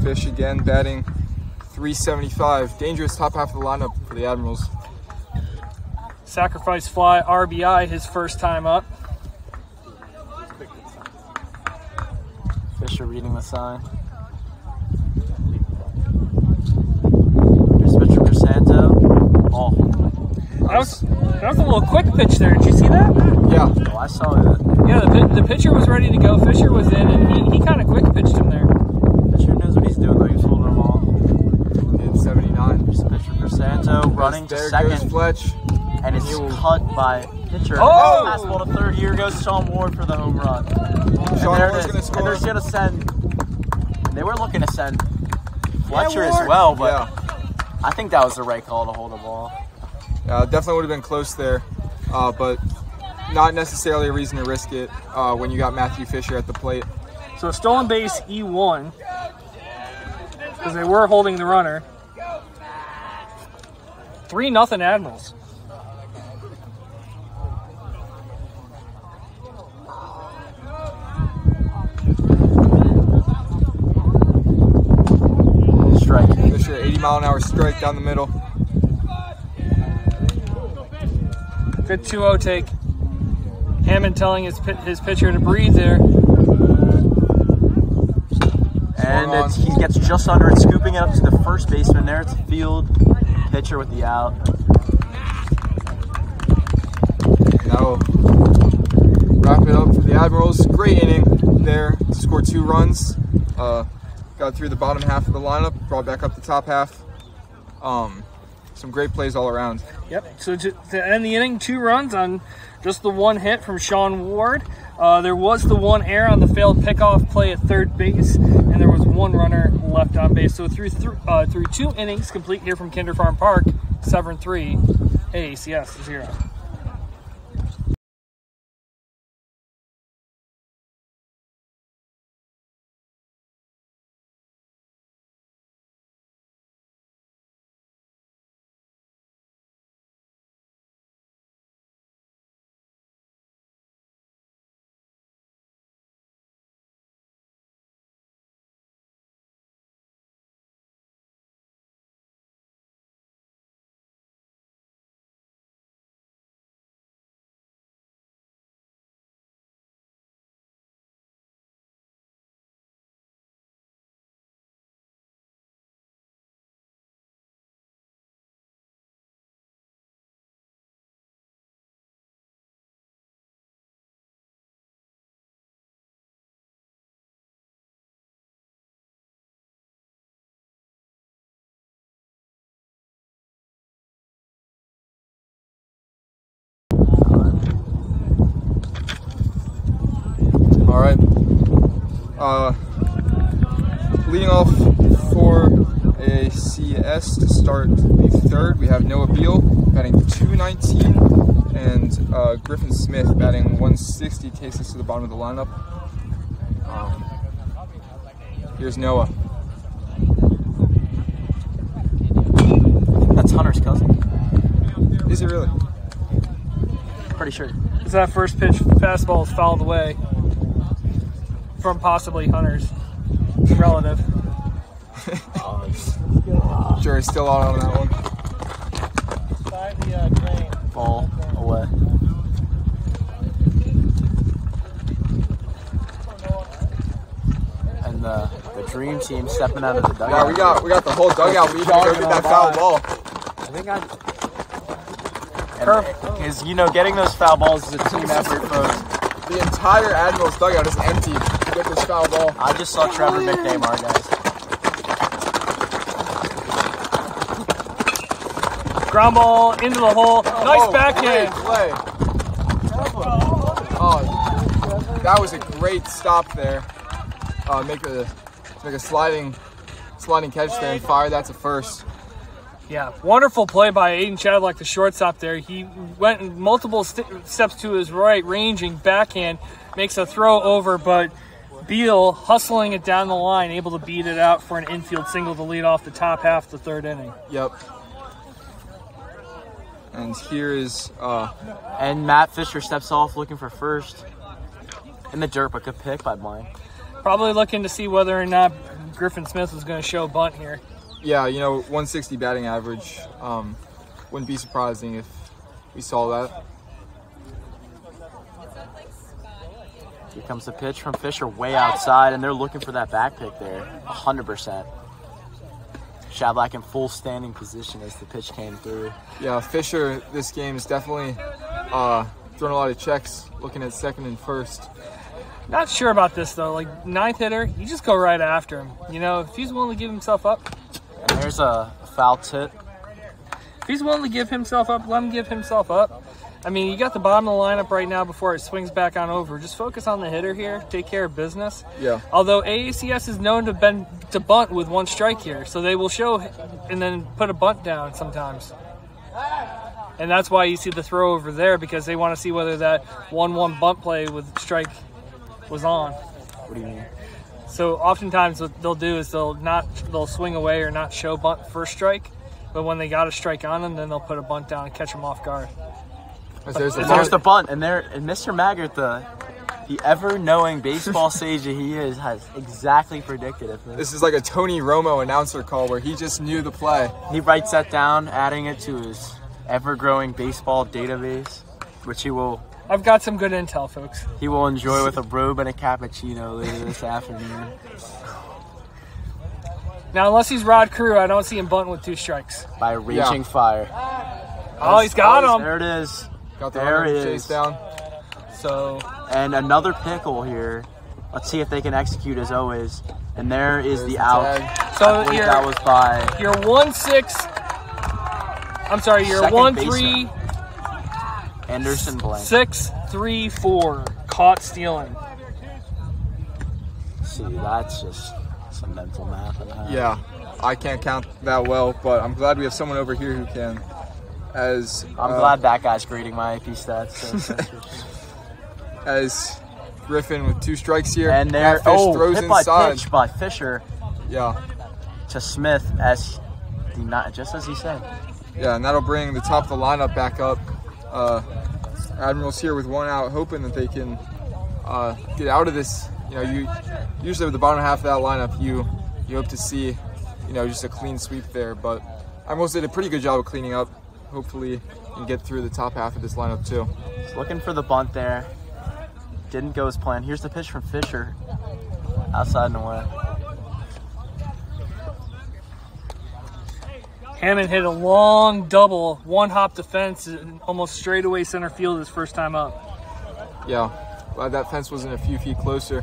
Fish again batting 375. Dangerous top half of the lineup for the Admirals. Sacrifice fly RBI his first time up. Fisher reading the sign. Here's Pitcher Crisanto. Ball. That was, that was a little quick pitch there. Did you see that? Yeah, Oh, I saw it. Yeah, the, the pitcher was ready to go. Fisher was in, and he, he kind of quick pitched him there. Fisher knows what he's doing though. He's holding them all. in 79. Here's Pitcher Crisanto running to there second. goes Fletch. And it's He'll- cut by pitcher. Oh! Fastball to third. Here goes Sean Ward for the home run. Sean there Ward's it gonna score. And they're going to send. They were looking to send Fletcher as well, but Yeah, I think that was the right call to hold the ball. yeah, definitely would have been close there, uh, but not necessarily a reason to risk it uh, when you got Matthew Fisher at the plate. So a stolen base E1 because they were holding the runner. Three nothing Admirals. Strike. Fisher, 80 mile an hour strike down the middle. Good 2-0 take. Hammond telling his his pitcher to breathe there. And it's, he gets just under it, scooping it up to the first baseman. There it's field. Pitcher with the out. That'll wrap it up for the Admirals. Great inning there to score two runs. Uh, got through the bottom half of the lineup, brought back up the top half. Um, some great plays all around. Yep. So to, to end the inning, two runs on just the one hit from Sean Ward. Uh, there was the one error on the failed pickoff play at third base, and there was one runner left on base. So through through, uh, through two innings complete here from Kinder Farm Park, Severn three, ACS zero. Right. Uh, leading off for AACS to start the third, we have Noah Beal batting 219, and uh, Griffin Smith batting 160 takes us to the bottom of the lineup. Um, here's Noah. That's Hunter's cousin. Is he really? Pretty sure. Is that first pitch fastball is fouled away from possibly Hunter's relative. Jury's still out on that one. Ball uh, away. And the, the dream team stepping out of the dugout. Yeah, we got we got the whole dugout leaving to go get that foul ball. I think I. Because you know, getting those foul balls is a team effort, folks. The entire Admirals dugout is empty to get this foul ball. I just saw Trevor McNamar, guys. Ground ball into the hole. Nice Oh, backhand. Great play. Oh, that was a great stop there. Uh, make a make a sliding sliding catch there and fire that to first. Yeah, wonderful play by Aiden Shadlick, the shortstop there. He went multiple st- steps to his right, ranging backhand, makes a throw over, but Beal hustling it down the line, able to beat it out for an infield single to lead off the top half of the third inning. Yep. And here is uh, And Matt Fisher steps off looking for first. In the dirt, but good pick by Blaine. Probably looking to see whether or not Griffin Smith was going to show bunt here. yeah, you know, 160 batting average. Um, wouldn't be surprising if we saw that. Here comes the pitch from Fisher way outside, and they're looking for that back pick there. 100%. Shadlick in full standing position as the pitch came through. Yeah, Fisher this game is definitely uh, throwing a lot of checks, looking at second and first. Not sure about this though. Like ninth hitter, you just go right after him. You know, if he's willing to give himself up, And there's a foul tip. if he's willing to give himself up, let him give himself up. I mean, you got the bottom of the lineup right now before it swings back on over. Just focus on the hitter here. Take care of business. Yeah. Although AACS is known to been to bunt with one strike here, so they will show and then put a bunt down sometimes. And that's why you see the throw over there because they want to see whether that one-one bunt play with strike was on. What do you mean? So oftentimes what they'll do is they'll not they'll swing away or not show bunt first strike, but when they got a strike on them, then they'll put a bunt down and catch them off guard. As there's the And there's bunt. the bunt, and there, and Mr. Maggart, the the ever-knowing baseball sage that he is, has exactly predicted it. This is like a Tony Romo announcer call where he just knew the play. He writes that down, adding it to his ever-growing baseball database, which he will I've got some good intel, folks. he will enjoy with a robe and a cappuccino later this afternoon. Now, unless he's Rod Carew, I don't see him bunting with two strikes. By reaching fire. Oh, he's got oh, him. There it is. Got the There runner he chase is. down. So And another pickle here. Let's see if they can execute as always. And there is the the out. tag. So I believe you're- that was by you're one six. I'm sorry, you're one baseman. three Anderson Blank. six three four. Caught stealing. See, that's just some mental math. in. Yeah, I can't count that well, but I'm glad we have someone over here who can. As I'm uh, glad that guy's grading my AP stats. So- as Griffin with two strikes here. and there, Fish oh, throws hit by pitch by Fisher Yeah, to Smith as the not just as he said. yeah, and that'll bring the top of the lineup back up. Uh, Admirals here with one out, hoping that they can uh, get out of this. You know, you usually with the bottom half of that lineup, you you hope to see, you know, just a clean sweep there. But Admirals did a pretty good job of cleaning up. Hopefully, you can get through the top half of this lineup too. He's looking for the bunt there. Didn't go as planned. Here's the pitch from Fisher. Outside and away. Hammond hit a long double, one hop defense, and almost straight away center field his first time up. Yeah, glad that fence wasn't a few feet closer.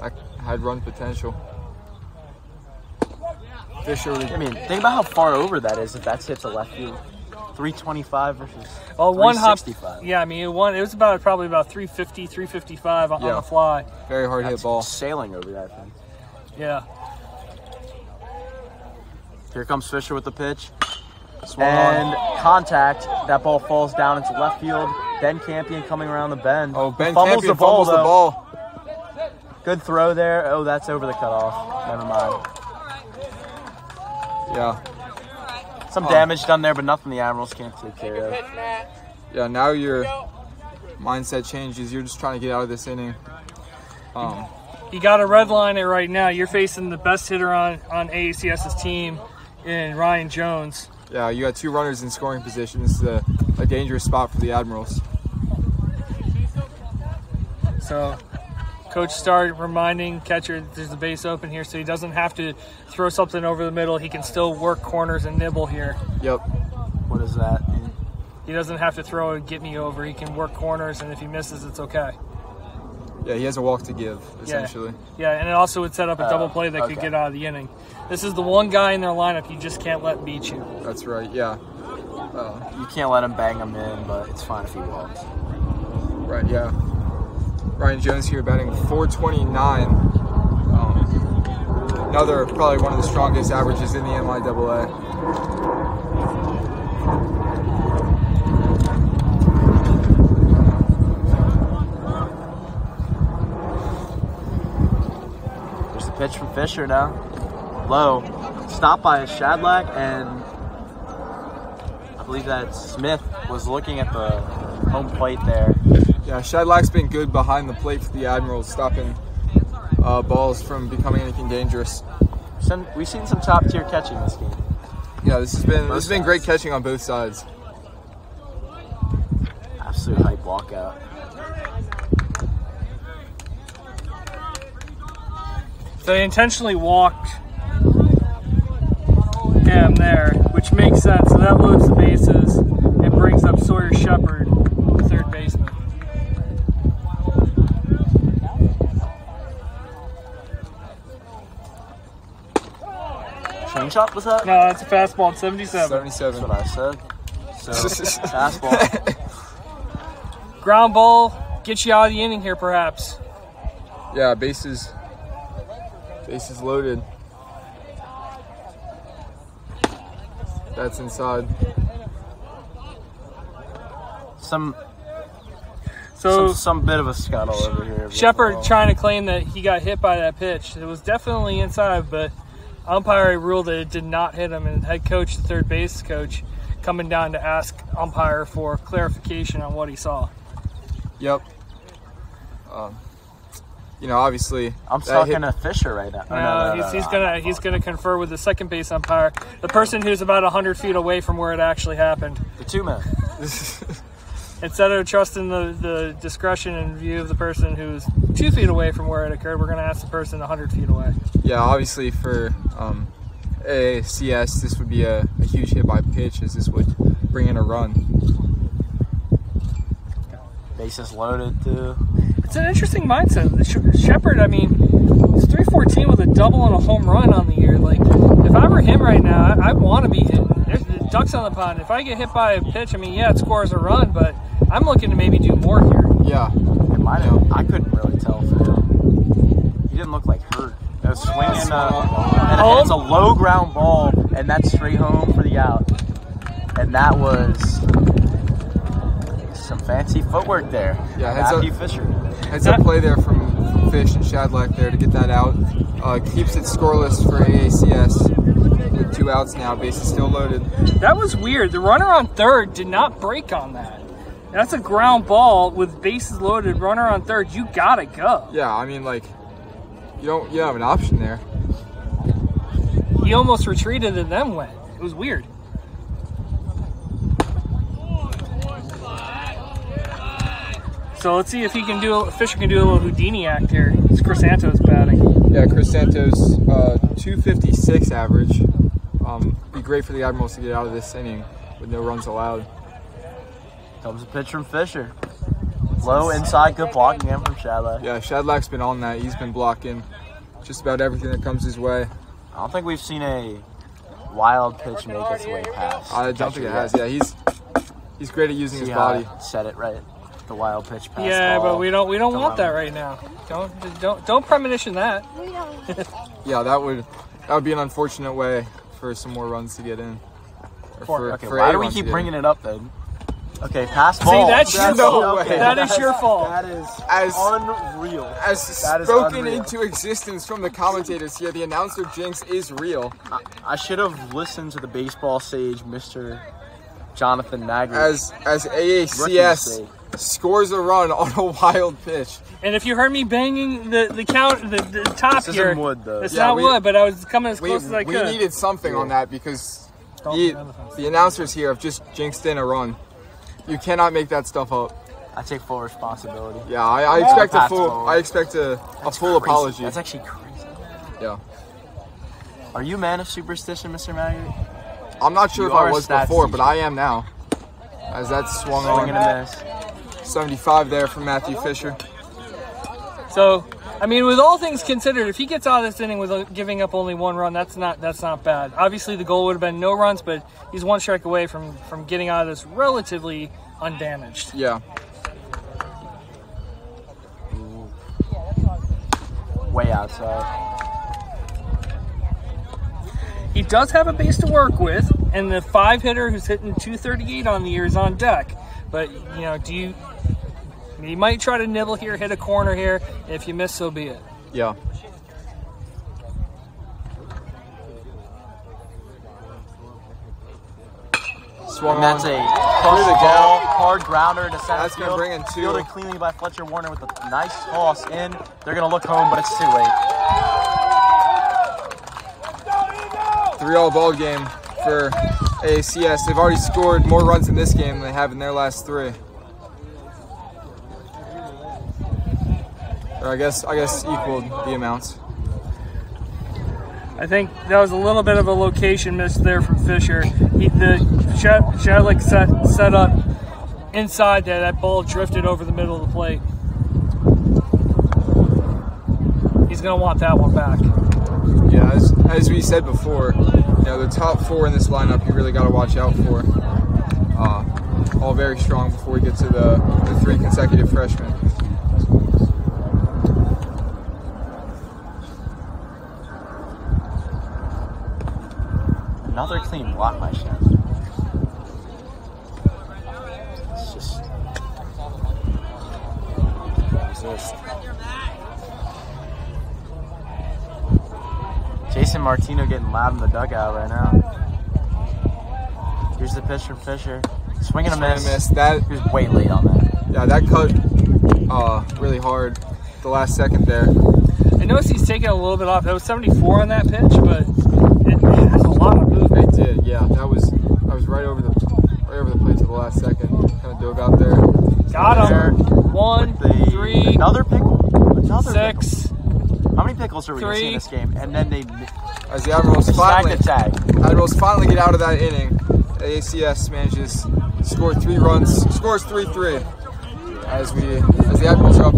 That had run potential. Fisher, I mean, think about how far over that is if that's hit to left field. 325 versus Well, one hop. Yeah, I mean, it, one, it was about probably about 350, 355 on, on the fly. Very hard hit ball. sailing over that thing. Yeah. Here comes Fisher with the pitch. Swung And on. contact. That ball falls down into left field. Ben Campion coming around the bend. Oh, Ben fumbles Campion the ball, fumbles the ball. Good throw there. Oh, that's over the cutoff. Never mind. Yeah. Some Oh. damage done there, but nothing the Admirals can't take care of. Yeah, now your mindset changes. You're just trying to get out of this inning. Um, You got to redline it right now. You're facing the best hitter on, on AACS's team in Ryan Jones. yeah, you got two runners in scoring position. This is a, a dangerous spot for the Admirals. So, Coach started reminding catcher there's a base open here, so he doesn't have to throw something over the middle. He can still work corners and nibble here. Yep. What is that? He doesn't have to throw and get me over. He can work corners, and if he misses, it's okay. Yeah, he has a walk to give, essentially. Yeah, yeah and it also would set up a double play that could okay. get out of the inning. This is the one guy in their lineup you just can't let beat you. That's right, yeah. Uh, You can't let him bang him in, but it's fine if he walks. right, yeah. Ryan Jones here batting 429. Um, another, probably one of the strongest averages in the MIAA. There's the pitch from Fisher now. Low. Stopped by a Shadlick, and I believe that Smith was looking at the home plate there. Yeah, Shadlick's been good behind the plate for the Admirals, stopping uh, balls from becoming anything dangerous. Some, we've seen some top tier catching this game. Yeah, this has been this has been great catching on both sides. Absolute hype walkout. So they intentionally walked him there, which makes sense. So that loads the bases and brings up Sawyer Shepard, the third baseman. Change up was that? No, that's a fastball at 77. 77. That's what I said. So fastball. Ground ball gets you out of the inning here, perhaps. Yeah, bases bases loaded. That's inside. Some So some, some bit of a scuttle over here. Shepard uh, trying to claim that he got hit by that pitch. It was definitely inside, but umpire ruled that it did not hit him. And head coach, the third base coach, coming down to ask umpire for clarification on what he saw. Yep. Um, you know, obviously. I'm that talking hit- to Fisher right now. Oh, No, no, no, he's, no, he's no, gonna he's gonna confer with the second base umpire, the person who's about hundred feet away from where it actually happened. the two man. Instead of trusting the, the discretion and view of the person who's two feet away from where it occurred, we're gonna ask the person hundred feet away. yeah, obviously for um, AACS, this would be a, a huge hit by pitch, as this would bring in a run. Bases loaded too. It's an interesting mindset. Sh- Shepard, I mean, he's 314 with a double and a home run on the year. Like, if I were him right now, I, I want to be hitting. There's ducks on the pond. If I get hit by a pitch, I mean, yeah, it scores a run, but I'm looking to maybe do more here. Yeah. It might have. I couldn't really tell for him. He didn't look like hurt. It was swinging, uh, and, and it's a low ground ball, and that's straight home for the out. And that was some fancy footwork there. Yeah, heads up. Matthew Fisher. Heads up play there from, from Fish and Shadlick there to get that out. Uh, keeps it scoreless for AACS with two outs now. Bases still loaded. That was weird. The runner on third did not break on that. That's a ground ball with bases loaded. Runner on third, you gotta go. Yeah, I mean, like, you don't you have an option there. He almost retreated and then went. It was weird. So let's see if he can do. Fisher can do a little Houdini act here. It's Chris Santos batting. Yeah, Chris Santos, uh, 256 average. Um, be great for the Admirals to get out of this inning with no runs allowed. Comes a pitch from Fisher. Low inside, good blocking in from Shadley. Yeah, Shadlick's been on that. He's been blocking just about everything that comes his way. I don't think we've seen a wild pitch make its way past? I don't think it has. Yeah, he's he's great at using See his how body. I said it right. The wild pitch pass. Yeah, ball. but we don't we don't Come want on. that right now. Don't don't don't premonition that. Yeah, that would that would be an unfortunate way for some more runs to get in. Or for, Okay, for why do we keep bringing in. it up then? Okay, pass See, ball. that's your no fault. way. That is your fault. That is As unreal. as That is spoken unreal. into existence from the commentators here, the announcer jinx is real. I, I should have listened to the baseball sage, Mr. Jonathan Nagger. As as AACS scores a run on a wild pitch. And if you heard me banging the the count the, the top This here, isn't wood though. it's Yeah, not we- wood, but I was coming as We, close as I we could. needed something on that because the, the announcers here have just jinxed in a run. You cannot make that stuff up. I take full responsibility. Yeah, I, I expect a full bold. I expect a, a full crazy. apology. That's actually crazy. Yeah. Are you a man of superstition, Mr. Maggie? I'm not sure You if I was before, teacher. but I am now. As that swung Swing and a miss. 75 there from Matthew Fisher. So, I mean, with all things considered, if he gets out of this inning with giving up only one run, that's not that's not bad. Obviously, the goal would have been no runs, but he's one strike away from from getting out of this relatively undamaged. Yeah. Way outside. He does have a base to work with, and the five hitter who's hitting 238 on the year is on deck. But you know, do you? He might try to nibble here, hit a corner here. If you miss, so be it. Yeah. Swung And that's on. a Through the close gap. ball, hard grounder to center That's gonna bring in two. Fielded cleanly by Fletcher Warner with a nice toss in. They're gonna look home, but it's too late. Three all ball game for AACS. They've already scored more runs in this game than they have in their last three. Or I guess I guess equaled the amounts. I think that was a little bit of a location miss there from Fisher. He, the Shad- Shadlick set set up inside there. That ball drifted over the middle of the plate. He's gonna want that one back. Yeah, as, as we said before, you know the top four in this lineup you really got to watch out for. Uh, all very strong before we get to the, the three consecutive freshmen. Another clean block by Shen. It's just resist. Jason Martino getting loud in the dugout right now. Here's the pitch from Fisher. Swing and a Swing and miss. miss. That He was way late on that. yeah, that cut uh, really hard the last second there. I noticed he's taking a little bit off. That was 74 on that pitch, but it has a lot of movement. They did, yeah. That was I was right over the right over the plate to the last second. Kind of dove out there. Got There. him. One, The, three, another pickle. Another pickle. six. How many pickles are we going to see in this game? And then they As the Admirals finally the tag. Admirals finally get out of that inning. ACS manages to score three runs, scores three three. As we as the Admirals are up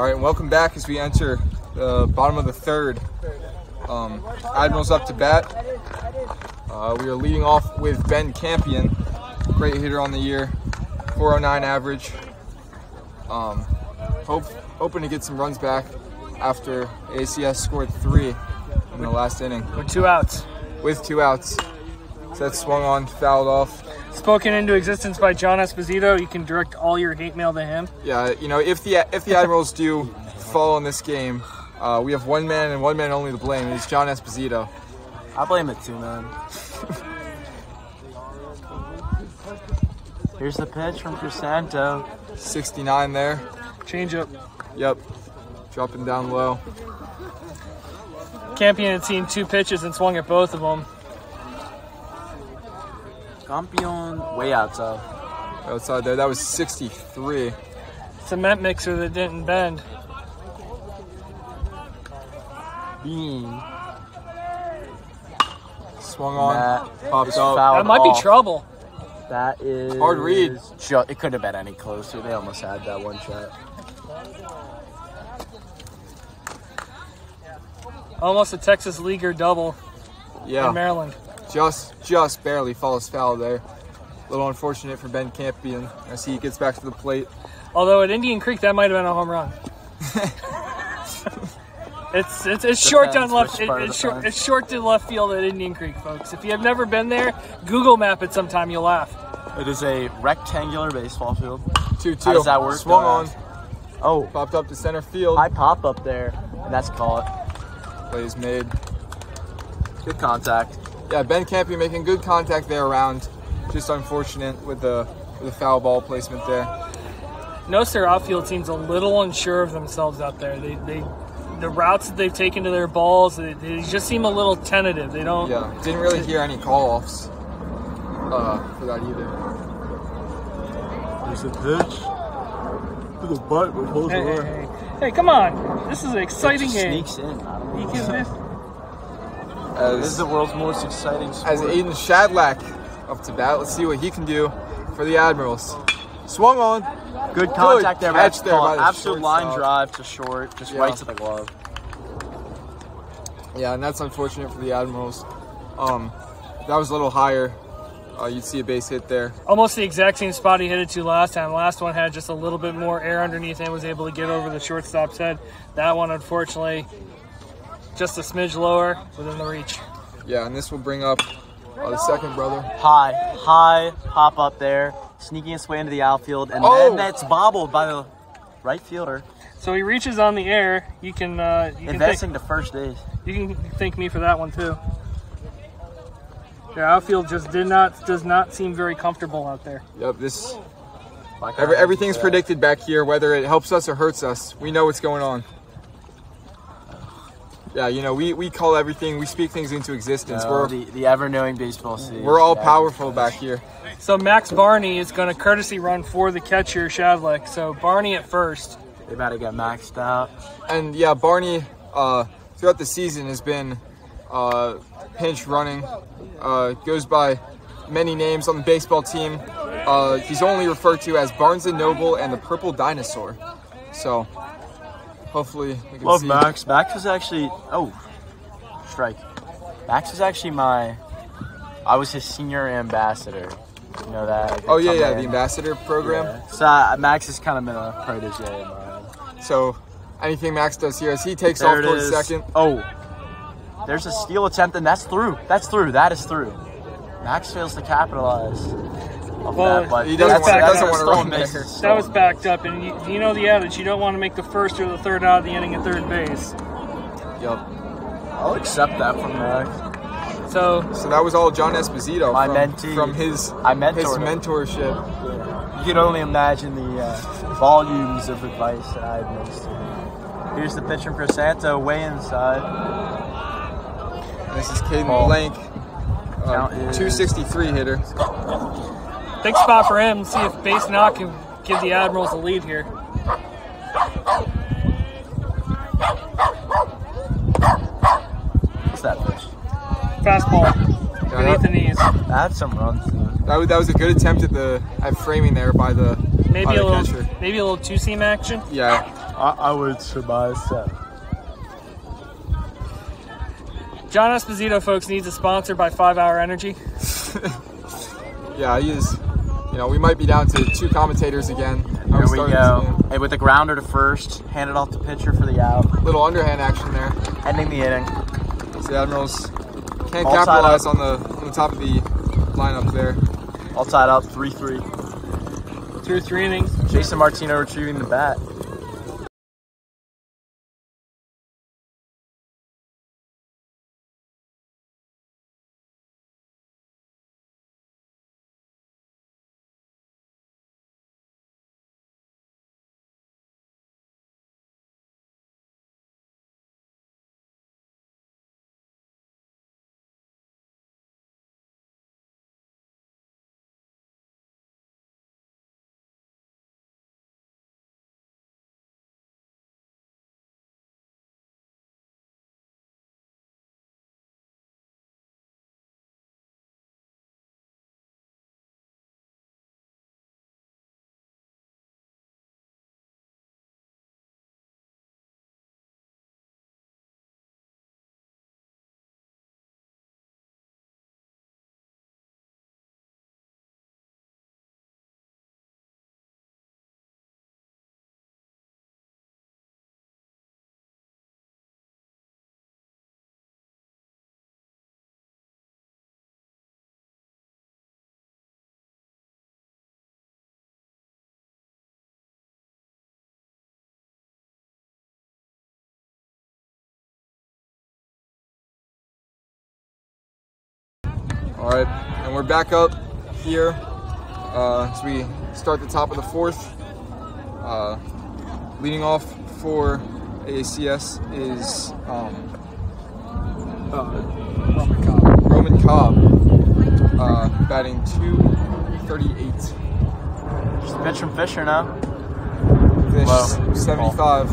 All right, welcome back as we enter the bottom of the third. Um, Admirals up to bat. Uh, we are leading off with Ben Campion, great hitter on the year, 409 average. Um, hope, hoping to get some runs back after ACS scored three in the last inning With two outs. with two outs. So that swung on, fouled off. Spoken into existence by John Esposito. You can direct all your hate mail to him. Yeah, you know, if the if the Admirals do fall in this game, uh, we have one man and one man only to blame. It's John Esposito. I blame it too, man. Here's the pitch from Crisanto. 69 there. Change up. Yep. Dropping down low. Campion had seen two pitches and swung at both of them. Campion way outside. Outside there. That was 63. Cement mixer that didn't bend. Bean. Swung on. That popped is up. That might be trouble. That is Hard read. Ju- it couldn't have been any closer. They almost had that one shot. Almost a Texas leaguer double Yeah. in Yeah. Maryland. Just just barely falls foul there. A little unfortunate for Ben Campion as he gets back to the plate. Although at Indian Creek, that might have been a home run. it's it's, it's short down left. It, it's short. It's short to left field at Indian Creek, folks. If you have never been there, Google Map it sometime. You'll laugh. It is a rectangular baseball field. 2 2. How does that work, Swung uh, on. Oh, Popped up to center field. high pop up there, and that's caught. Play is made. Good contact. Yeah, Ben Campion making good contact there around. Just unfortunate with the with the foul ball placement there. Notice their outfield seems a little unsure of themselves out there. They, they the routes that they've taken to their balls, they, they just seem a little tentative. They don't. Yeah, didn't really hear any call offs uh, for that either. There's a pitch. To the butt with both Hey, hey, hey. Hey, come on! This is an exciting game. Sneaks in. I don't He know. can miss. This is the world's most exciting sport. as Aiden Shadlick up to bat, let's see what he can do for the Admirals. Swung on. Good contact there. but catch that's there by the Absolute line shortstop. drive to short, just Yeah. right to the glove. Yeah, and that's unfortunate for the Admirals. Um, that was a little higher. Uh, you'd see a base hit there. Almost the exact same spot he hit it to last time. Last one had just a little bit more air underneath and was able to get over the shortstop's head. That one, unfortunately, just a smidge lower within the reach. Yeah, and this will bring up uh, the second brother. High, high pop up there, sneaking its way into the outfield, and Oh. then that's bobbled by the right fielder, So he reaches on the air. You can uh, you can advancing thank, to first base. you can thank me for that one too. Their outfield just did not does not seem very comfortable out there. Yep, this Like every, everything's predicted back here, whether it helps us or hurts us. We know what's going on. Yeah, you know, we, we call everything, we speak things into existence. No, we're the, the ever-knowing baseball scene. we're all Yeah. powerful back here. So Max Barney is going to courtesy run for the catcher Shadlick. So Barney at first. They about to get maxed out. And yeah, Barney uh, throughout the season has been uh, pinch running. Uh, goes by many names on the baseball team. Uh, he's only referred to as Barnes and Noble and the Purple Dinosaur. So hopefully we can Love see. Max. Max was actually oh, strike. Max was actually my. I was his senior ambassador. You know that? Oh yeah, yeah, in. the ambassador program. Yeah. So uh, Max has kind of been a protege of. So anything Max does here as he takes There off towards is. second. Oh, there's a steal attempt, and that's through. That's through. That is through. Max fails to capitalize. Off Well, that, but he doesn't wanna- doesn't a wanna run base. there. That was backed up, and you, you know the adage: you don't want to make the first or the third out of the inning at third base. Yep. I'll accept that from Max. So So that was all John Esposito My from, mentee. from his I his mentored him. mentorship. You can only imagine the uh, volumes of advice that I've administered. Here's the pitch from Crisanto, way inside. This is Caden Ball. Blank, uh, 263 hitter. Big spot for him. See if base knock can give the Admirals a lead here. What's that pitch? Fastball beneath the knees. That's some runs. That was, that was a good attempt at the at framing there by the Maybe by a the little, catcher. maybe a little two seam action. Yeah, I, I would surmise seven. John Esposito, folks, needs a sponsor by Five Hour Energy. Yeah, he is. You know, we might be down to two commentators again. How Here we go. this. Hey, with the grounder to first, handed off the pitcher for the out, Little underhand action there. ending the inning. So the Admirals can't All capitalize on the on the top of the lineup there. All tied up, 3 3. Two three innings. Jason Martino retrieving the bat. All right, and we're back up here uh, as we start the top of the fourth. Uh, leading off for AACS is um, Roman Cobb. Roman Cobb, uh, batting 238. Just a pitch from Fisher now. Finished Wow. 75.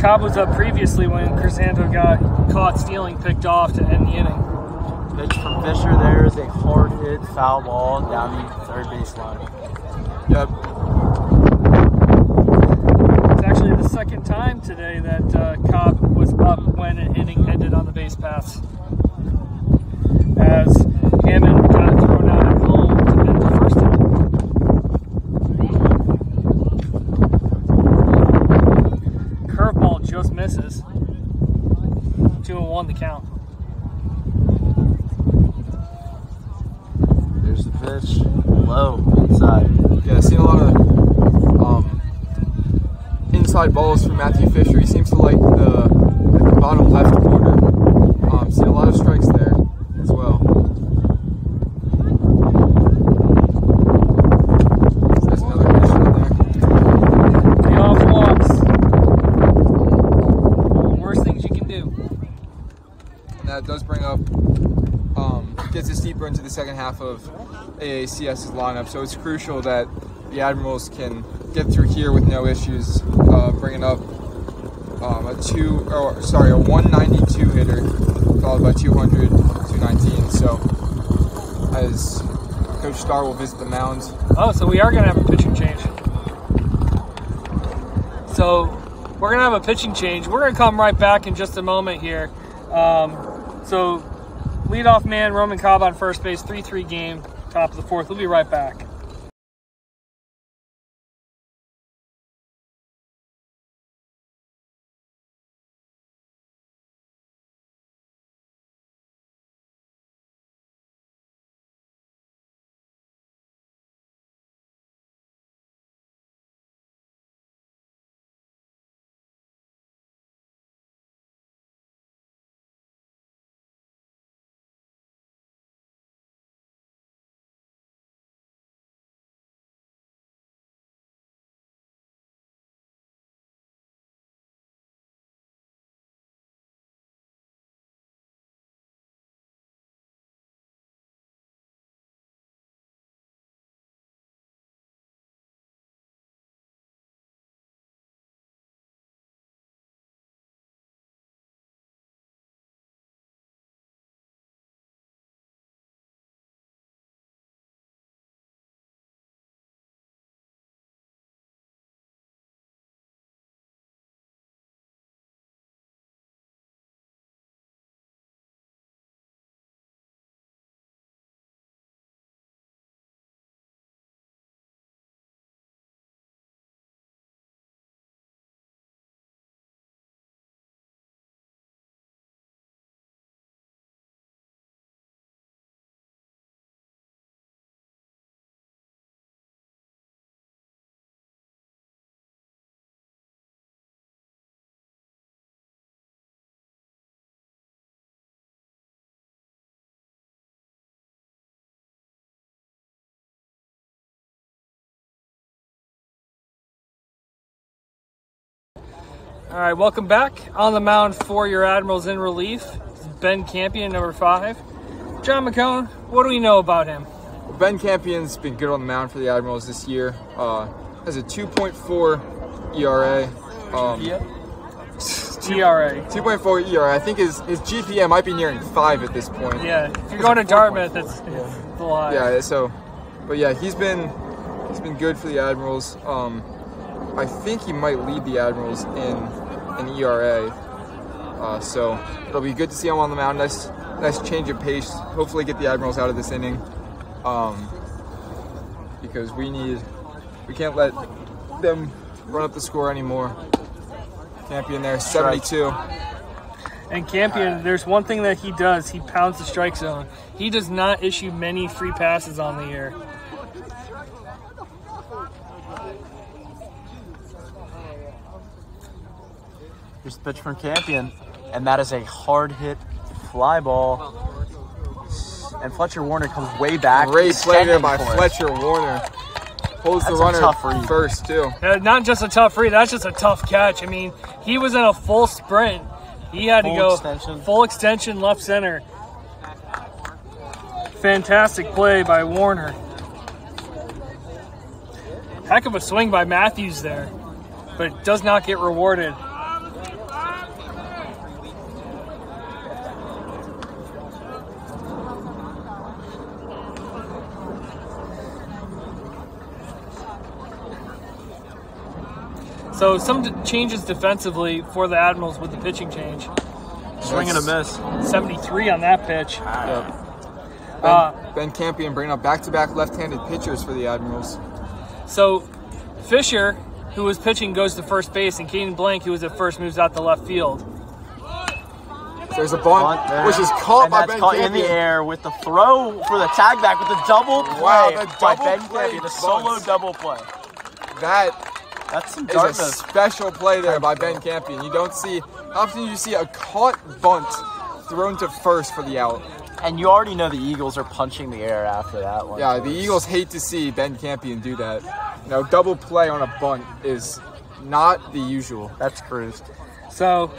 Cobb was up previously when Crisanto got caught stealing, picked off to end the inning. Pitch from Fisher there is a hard hit foul ball down the third baseline. Yep. It's actually the second time today that uh, Cobb was up when an inning ended on the base paths. As Hammond got thrown out at home to end the first inning. Curveball just misses. Two and one the count. There's the pitch. Low, inside. Yeah, i seen a lot of um, inside balls from Matthew Fisher. He seems to like the, like the bottom left corner. Um, seen a lot of strikes there as well. There's another pitch down there. The off walks. Worst things you can do. And that does bring up, um, gets us deeper into the second half of AACS's lineup. So it's crucial that the Admirals can get through here with no issues, uh, bringing up um, a two, or sorry, a 192 hitter followed by 200, 219. So as Coach Starr will visit the mound, Oh, so we are going to have a pitching change. So we're going to have a pitching change. We're going to come right back in just a moment here. Um, so leadoff man Roman Cobb on first base, 3 3 game, top of the fourth. We'll be right back. All right, welcome back. On the mound for your Admirals in relief, Ben Campion, number five. John McCone, what do we know about him? Ben Campion's been good on the mound for the Admirals this year. Uh, has a 2.4 ERA. Um, TRA. 2.4 ERA. I think his, his GPA might be nearing five at this point. Yeah, if you're going to Dartmouth, it's the line. Yeah. So, but yeah, he's been he's been good for the Admirals. Um, I think he might lead the Admirals in an ERA. Uh, so it'll be good to see him on the mound. Nice nice change of pace. Hopefully, get the Admirals out of this inning. Um, because we need we can't let them run up the score anymore. Campion there, 72. And Campion, there's one thing that he does. He pounds the strike zone. He does not issue many free passes on the year. Here's the pitch from Campion, and that is a hard hit fly ball. And Fletcher Warner comes way back. Great play there by for it. Fletcher Warner. Holds the That's a runner tough read. first too. Uh, not just a tough read, that's just a tough catch. I mean, he was in a full sprint. He had Full to go extension. full extension left center. Fantastic play by Warner. Heck of a swing by Matthews there, but does not get rewarded. So some changes defensively for the Admirals with the pitching change. Swing and a miss. 73 on that pitch. Yep. Ben, Uh, ben Campion bringing up back-to-back left-handed pitchers for the Admirals. So Fisher, who was pitching, goes to first base, and Caden Blank, who was at first, moves out to left field. There's a bunt, Bunt there. which is caught and by that's Ben caught Campion. in the air with the throw for the tag back with the double play Wow, the by Ben play Campion, the solo double play. That That's some is a special play there by Ben Campion. You don't see how often you see a caught bunt thrown to first for the out. And you already know the Eagles are punching the air after that one. Yeah, the Eagles hate to see Ben Campion do that. You know, double play on a bunt is not the usual. That's cruised. So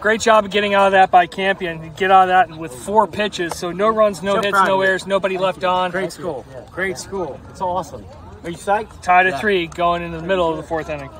great job of getting out of that by Campion. Get out of that with four pitches, so no runs, no So hits, no of you. errors, nobody left on. Great school. Great school. It's awesome. Are you psyched? Tied at three, going into the middle of the fourth inning.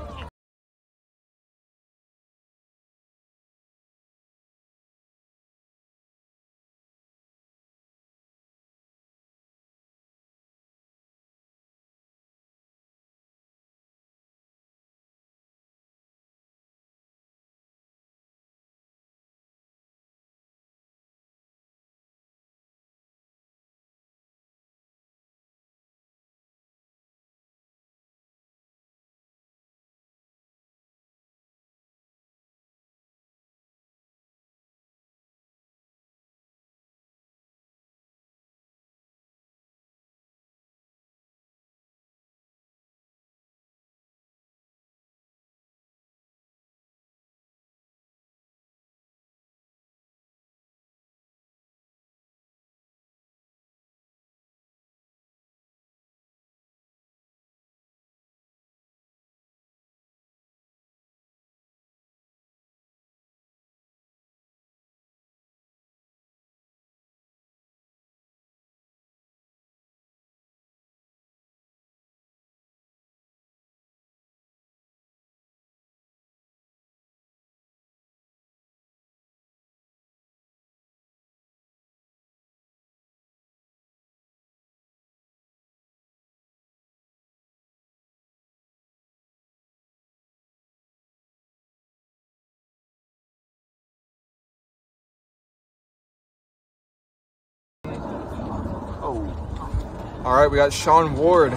All right, we got Sean Ward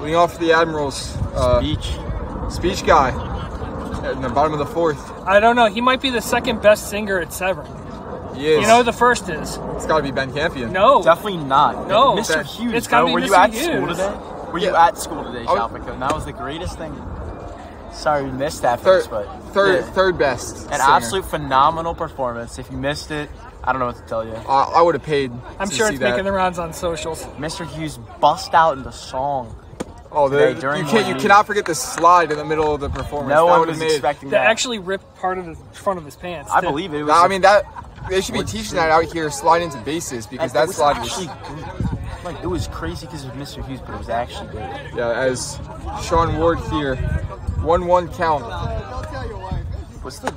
leading off for the Admirals. Uh, Beach. speech guy in the bottom of the fourth. I don't know. He might be the second best singer at Severn. He is. You know who the first is? it's got to be Ben Campion. No. Definitely not. No. Mr. That- Hughes. it's gotta be Were Mr. you at Hughes. school today? Were you at school today, I was- Shalpika? And that was the greatest thing. Sorry we missed that Third, first, but third, yeah. third best. an singer. absolute phenomenal performance. If you missed it, I don't know what to tell you. I, I would have paid. I'm to sure see it's that. making the rounds on socials. Mr. Hughes bust out into song. Oh, the, Today, you during can't. You cannot forget the slide in the middle of the performance. No that one was made, expecting That that. actually ripped part of the front of his pants. I too. believe it. it was I mean that they should be Would teaching see. that out here, slide into bases because it that was slide was actually good. Like it was crazy because of Mr. Hughes, but it was actually good. yeah. As Sean Ward here, one-one count, What's the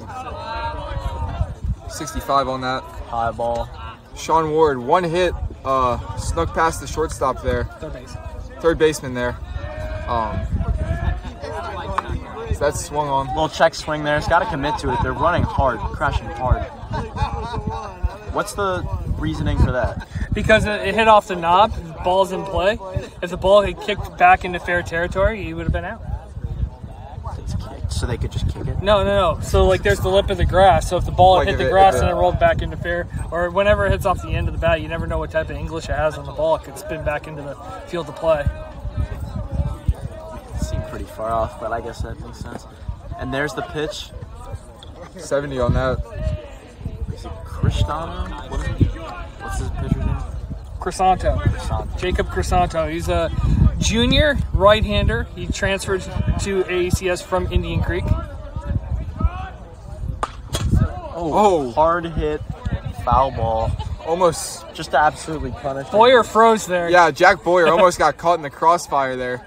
65 on that. high ball? Sean Ward, one hit, uh, snuck past the shortstop there, Third base. third baseman there. Um, so that's swung on. Little check swing there. It's got to commit to it. They're running hard, crashing hard. What's the reasoning for that? Because it, it hit off the knob, ball's in play. If the ball had kicked back into fair territory, he would have been out. It's so they could just kick it. No, no, no. So like, there's the lip of the grass. So if the ball Like hit the it- grass if and it- it rolled back into fair, or whenever it hits off the end of the bat, you never know what type of English it has on the ball. It could spin back into the field to play. It seemed pretty far off, but I guess that makes sense. And there's the pitch. 70 on that. Is it Cristiano? What is it? What's his pitcher's name? Crisanto. Crisanto. Jacob Crisanto. He's a junior right-hander. He transferred to ACS from Indian Creek. Oh, Oh. hard hit, foul ball. Almost, Just absolutely punished. Boyer froze there. yeah. Jack Boyer almost got caught in the crossfire there.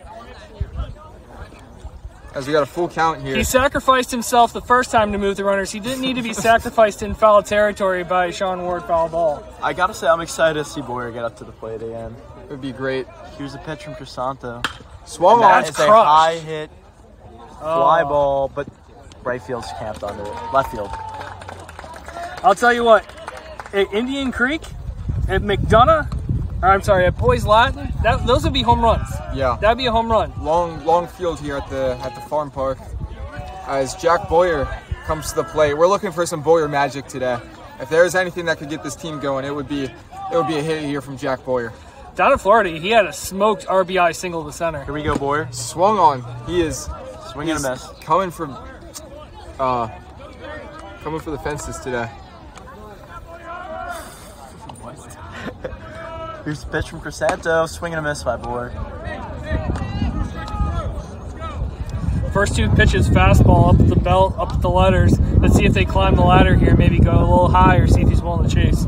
As we got a full count here. He sacrificed himself the first time to move the runners. He didn't need to be sacrificed in foul territory by Sean Ward foul ball. I gotta say, I'm excited to see Boyer get up to the plate again. It would be great. Here's a pitch from Crisanto. Swung on. that That's a high hit, fly Oh. ball, but right field's camped under it. Left field. I'll tell you what, at Indian Creek, at McDonough, or I'm sorry, at Boys Latin, that, those would be home runs. Yeah. That'd be a home run. long long field here at the at the farm park as Jack Boyer comes to the plate. We're looking for some Boyer magic today. If there is anything that could get this team going, it would be it would be a hit here from Jack Boyer. Down in Florida, he had a smoked RBI single to center. Here we go, Boyer. Swung on. He is swinging a miss. coming from uh coming for the fences today. Here's the pitch from Crisanto. Swing and a miss by Boyer. First two pitches, fastball up the belt, up the letters. Let's see if they climb the ladder here. Maybe go a little higher. See if he's willing to chase.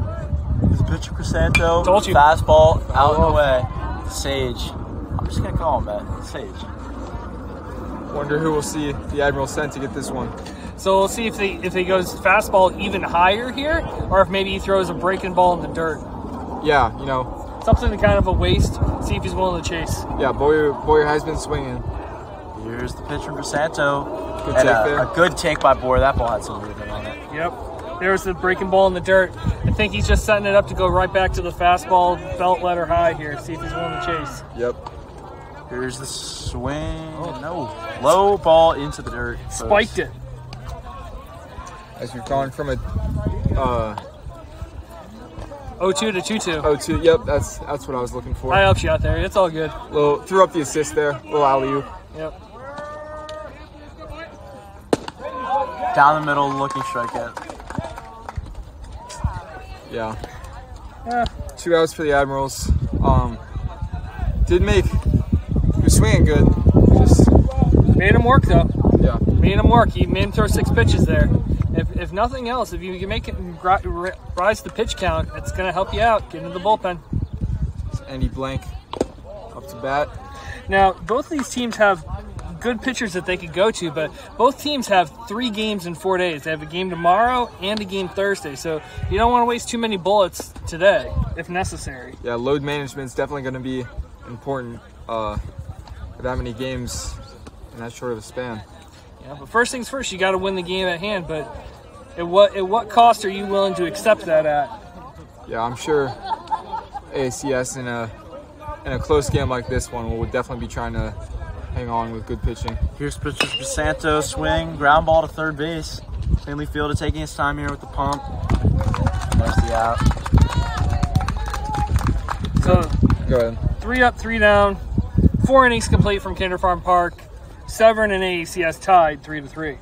Here's the pitch from Crisanto. Told you. Fastball out and away. Sage. I'm just gonna call him that. Sage. Wonder who will see the Admiral sent to get this one. So we'll see if they if he goes fastball even higher here, or if maybe he throws a breaking ball in the dirt. Yeah, you know, Something kind of a waste. See if he's willing to chase. yeah, Boyer Boyer has been swinging. Here's the pitch from Crisanto. Good and take a, there. a good take by Boyer. That ball had some movement on it. Yep. There's the breaking ball in the dirt. I think he's just setting it up to go right back to the fastball belt letter high here. See if he's willing to chase. Yep. Here's the swing. Oh No. Low ball into the dirt. Spiked it. As we've gone from a uh 0-2 to 2-2. oh two. Yep, that's that's what I was looking for. I helped you out there. It's all good. Little threw up the assist there. Little alley oop. Yep. Down the middle, looking strikeout. Yeah. Yeah. Two outs for the Admirals. Um, did make. He was swinging good. Just Made him work though. Made him work. He made him throw six pitches there. If, if nothing else, if you can make it ri- ri- rise the pitch count, it's going to help you out. Get into the bullpen. Andy Blank up to bat. Now, both these teams have good pitchers that they could go to, but both teams have three games in four days. They have a game tomorrow and a game Thursday, so you don't want to waste too many bullets today, if necessary. Yeah, load management is definitely going to be important. Uh, with that many games in that short of a span. Yeah, but first things first, you got to win the game at hand. But at what at what cost are you willing to accept that at? Yeah, I'm sure ACS in a in a close game like this one we'll definitely be trying to hang on with good pitching. Here's pitch from Santo. Swing. Ground ball to third base. Finley Fielder taking his time here with the pump. There's the out. So Go ahead. three up, three down, four innings complete from Kinder Farm Park. Severn and AACS tied three to three.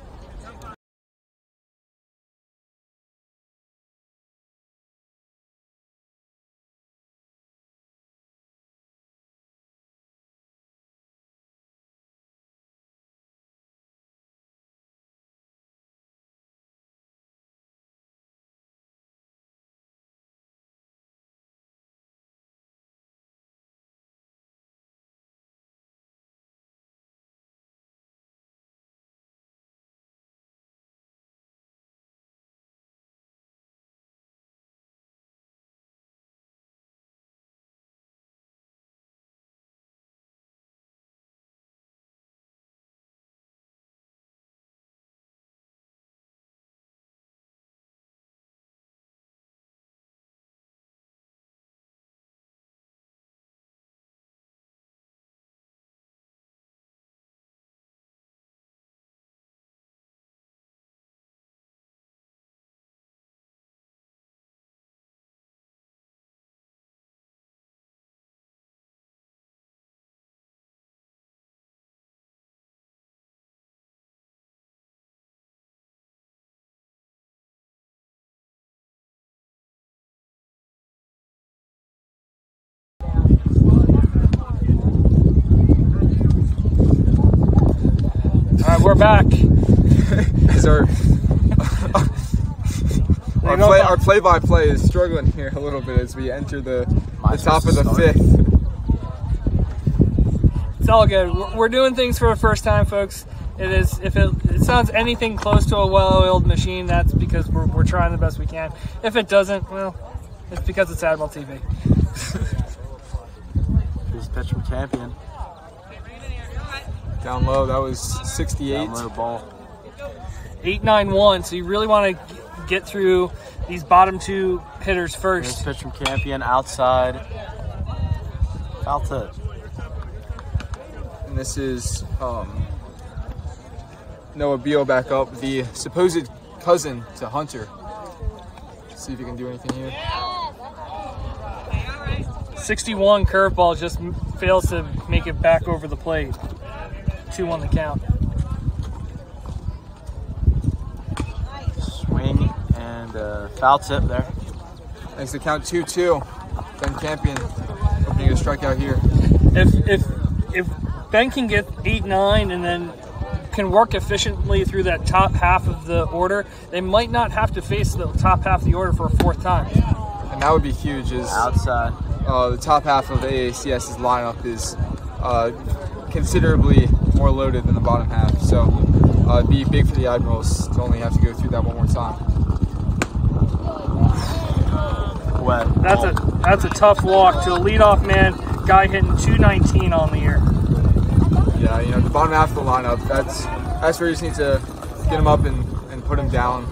We're back. As our our, play, our play-by-play is struggling here a little bit as we enter the, the top of the start. fifth. It's all good. We're- We're doing things for the first time, folks. It is if it, it sounds anything close to a well-oiled machine, that's because we're, we're trying the best we can. If it doesn't, well, it's because it's Admiral TV. Here's pitch from Campion. Down low, that was 68. Down low ball. Eight nine one. So you really want to get through these bottom two hitters Here's first. pitch from Campion outside. Foul tip. And this is um, Noah Beal back up, the supposed cousin to Hunter. See if he can do anything here. 61 curveball just fails to make it back over the plate. Two on the count. Swing and uh, foul tip there. Makes the count 2-2. Ben Campion hoping opening a strikeout here. If if if Ben can get eight nine and then can work efficiently through that top half of the order, they might not have to face the top half of the order for a fourth time. And that would be huge as Outside. uh, the top half of AACS's lineup is uh, considerably more loaded than the bottom half. So uh, it'd be big for the Admirals to only have to go through that one more time. Wet. That's a that's a tough walk to a leadoff man, guy hitting 219 on the year. Yeah, you know, the bottom half of the lineup, that's that's where you just need to get him up and, and put him down.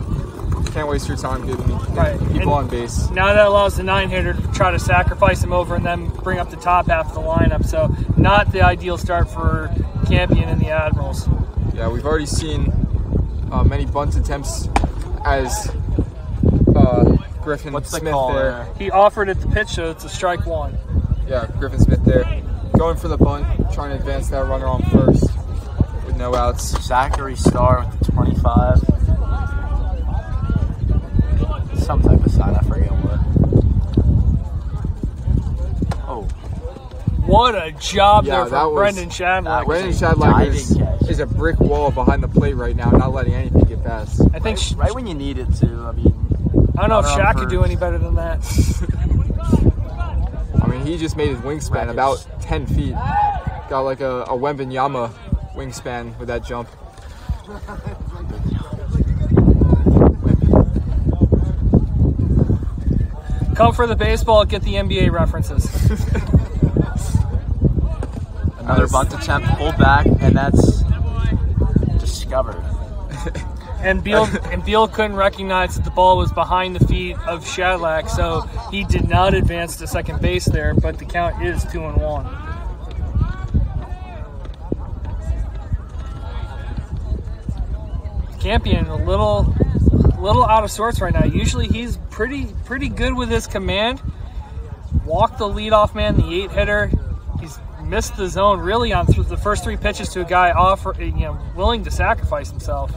Can't waste your time getting, getting Right. people And- on base. Now that allows the nine hitter to try to sacrifice him over and then bring up the top half of the lineup. So not the ideal start for Campion and the Admirals. Yeah, we've already seen uh, many bunt attempts as uh, Griffin What's the Smith call there. there? He offered at the pitch, so it's a strike one. Yeah, Griffin Smith there. Going for the bunt, trying to advance that runner on first with no outs. Zachary Starr with the 25. Some type of sign, I forget what. Oh, What a job Yeah, there that for was- Brendan that Shadlick. was Brandon a Shadlick is, is a brick wall behind the plate right now, not letting anything get past. I think Sh- right when you need it to. I mean, I don't know if Runner Shaq could do any better than that. I mean, he just made his wingspan Rackets. about 10 feet. Got like a, a Wembanyama wingspan with that jump. Come for the baseball, get the NBA references. another Nice. bunt attempt, pulled back, and that's discovered. And Beal and Beal couldn't recognize that the ball was behind the feet of Shadlick, so he did not advance to second base there. But the count is two and one. Campion a little, little out of sorts right now. Usually he's pretty, pretty good with his command. Walked the leadoff man, the eight hitter. He's missed the zone really on th- the first three pitches to a guy offer, you know, willing to sacrifice himself.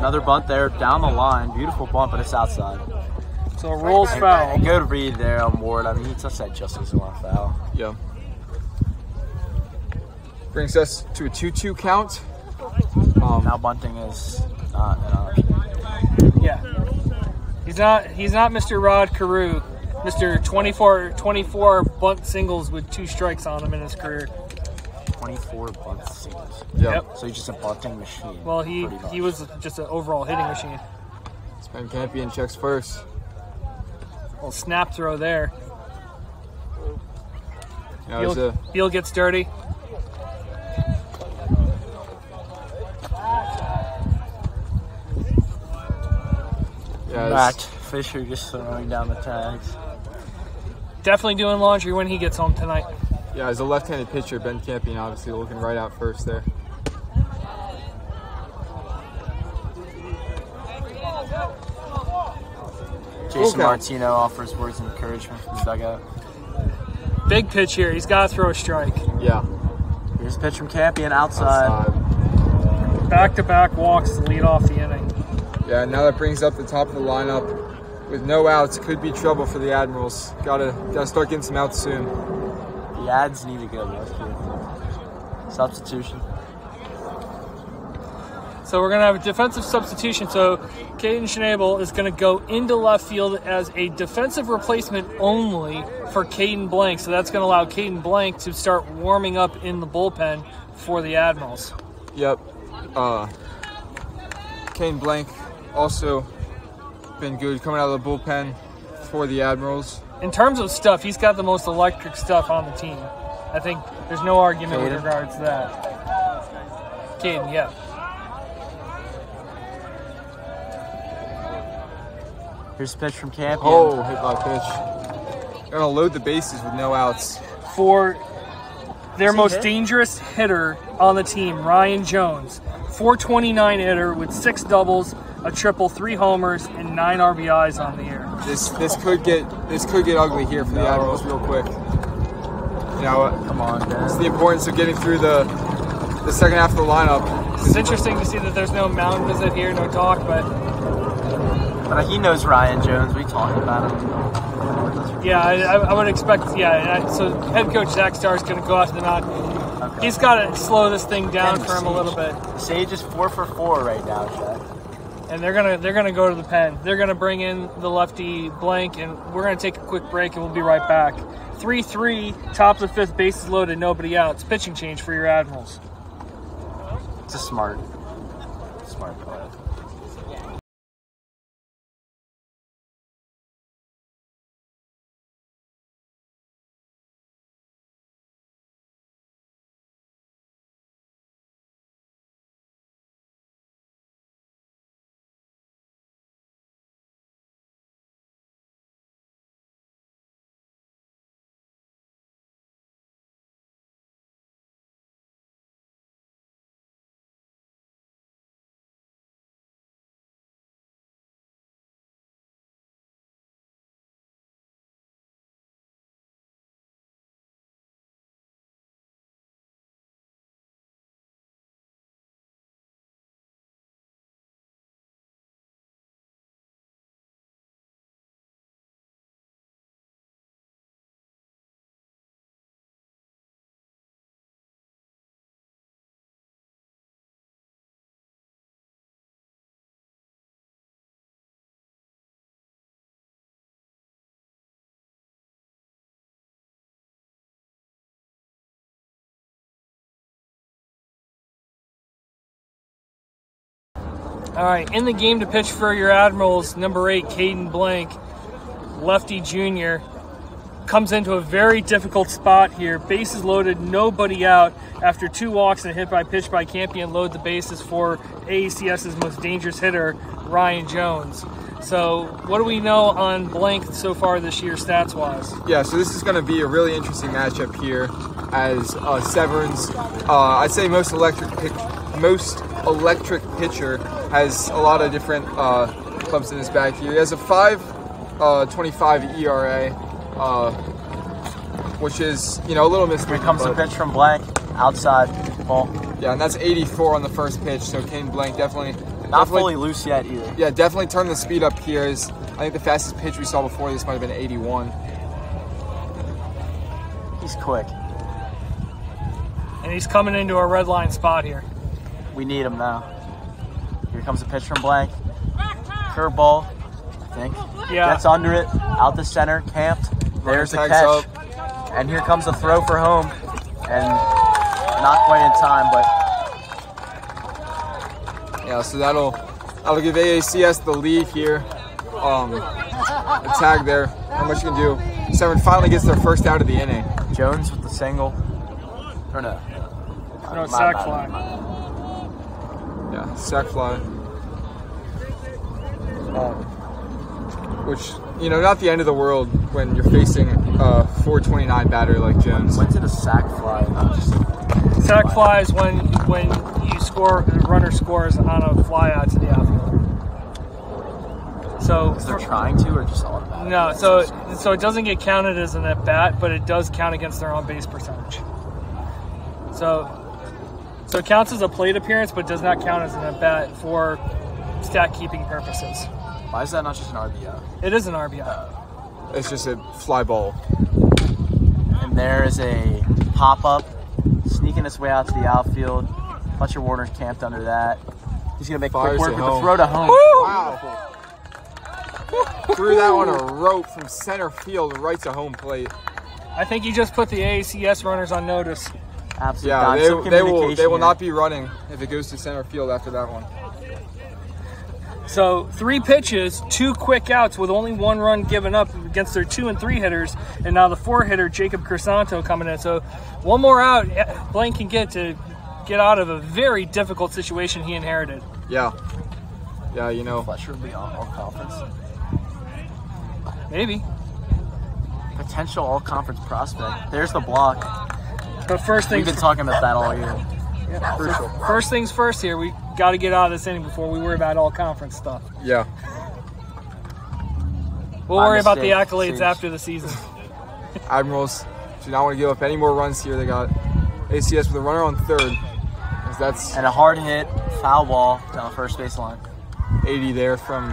Another bunt there down the line. Beautiful bunt, but it's outside. So it rolls foul. and good read there on Ward. I mean, he touched that just as on foul. Yeah. Brings us to a 2 2 count. Um, Now bunting is not an option. Yeah. He's not he's not Mr. Rod Carew. Mr. 24, 24 bunt singles with two strikes on him in his career. 24 bunt singles. yeah. Yep. So he's just a bunting machine. Well, he he was just an overall hitting machine. Ben Campion checks first. Well, snap throw there. Yeah, it Beal, a, Beal gets dirty. Yeah, Matt Fisher just throwing down the tags. Definitely doing laundry when he gets home tonight. yeah, as a left handed pitcher, Ben Campion obviously looking right out first there. Jason Okay. Martino offers words of encouragement from the dugout. Big pitch here. He's got to throw a strike. Yeah. Here's a pitch from Campion outside. outside. Back to back walks to lead off the inning. Yeah, now that brings up the top of the lineup. With no outs, could be trouble for the Admirals. Gotta gotta start getting some outs soon. The ads need to go left here. Substitution. So we're going to have a defensive substitution. So Caden Schnabel is going to go into left field as a defensive replacement only for Caden Blank. So that's going to allow Caden Blank to start warming up in the bullpen for the Admirals. Yep. Uh, Kane Blank also been good coming out of the bullpen for the Admirals. In terms of stuff, he's got the most electric stuff on the team. I think there's no argument with regards to that. Caden, yeah. Here's a pitch from Campion. Oh, hit by pitch. They're Gonna load the bases with no outs. For their most hit? dangerous hitter on the team, Ryan Jones. 429 hitter with six doubles, a triple, three homers, and nine RBIs on the year. This this could get this could get ugly here for the Admirals real quick. You know, Come on, it's the importance of getting through the the second half of the lineup. It's interesting to see that there's no mound visit here, no talk, but But he knows Ryan Jones. We talked about him. yeah, I, I I would expect, yeah. So head coach Zach Starr is going to go out to the nod. Okay. He's got to slow this thing down Ken for him a little bit. Sage is four for four right now, Chad. And they're gonna they're gonna go to the pen. They're gonna bring in the lefty blank, and we're gonna take a quick break, and we'll be right back. Three three, top of the fifth, bases loaded, nobody out. It's pitching change for your Admirals. It's a smart, smart All right, in the game to pitch for your Admirals, number eight, Caden Blank, lefty junior, comes into a very difficult spot here. Bases loaded, nobody out. After two walks and a hit by pitch by Campion, load the bases for ACS's most dangerous hitter, Ryan Jones. So, what do we know on Blank so far this year, stats wise? Yeah, so this is going to be a really interesting matchup here, as uh, Severn's, uh, I'd say most electric pick, most electric pitcher has a lot of different uh, clubs in his bag here. He has a 5.25 ERA, uh, which is you know a little misleading. Here comes the pitch from Blank, outside ball. Yeah, and that's 84 on the first pitch. So Kane Blank definitely, Not definitely- fully loose yet either. Yeah, definitely turn the speed up here. Is I think the fastest pitch we saw before this might have been 81. He's quick. And he's coming into a red line spot here. We need him now. Here comes a pitch from Blank. Curveball, I think. Yeah. Gets under it, out the center, camped. There's the tags catch. up. And here comes a throw for home. And not quite in time, but Yeah, so that'll that'll give AACS the lead here. Um, a tag there. How much you can do? Severn finally gets their first out of the inning. Jones with the single. Or no. No, My sac fly. My sac fly. Um, which you know, not the end of the world when you're facing a 429 batter like Jones. When's it a sac fly? Not just Sac fly is when when you score, the runner scores on a fly out to the outfield. So Because they're trying to or just automatic? no, so so it doesn't get counted as an at bat, but it does count against their on base percentage. So so it counts as a plate appearance, but does not count as an at bat for stat keeping purposes. Why is that not just an RBI? It is an RBI. Uh, it's just a fly ball. And there is a pop up sneaking its way out to the outfield. Fletcher Warner's camped under that. He's gonna make Fires quick work it with the throw to home. Wow. Threw that one a rope from center field right to home plate. I think you just put the AACS runners on notice. Absolute Yeah, they, they will they will not be running if it goes to center field after that one. So three pitches, two quick outs with only one run given up against their two and three hitters, and now the four hitter Jacob Crisanto coming in. So one more out, eh, Blaine can get to get out of a very difficult situation he inherited. Yeah. Yeah, you know. Fletcher will be all, all conference. Maybe, Potential all conference prospect. There's the block. But first We've things been talking about that all year. first things first. Here we got to get out of this inning before we worry about all conference stuff. Yeah. We'll My worry about the accolades Sage. after the season. Admirals do not want to give up any more runs here. They got ACS with a runner on third. That's And a hard hit, foul ball down the first base line. 80 there from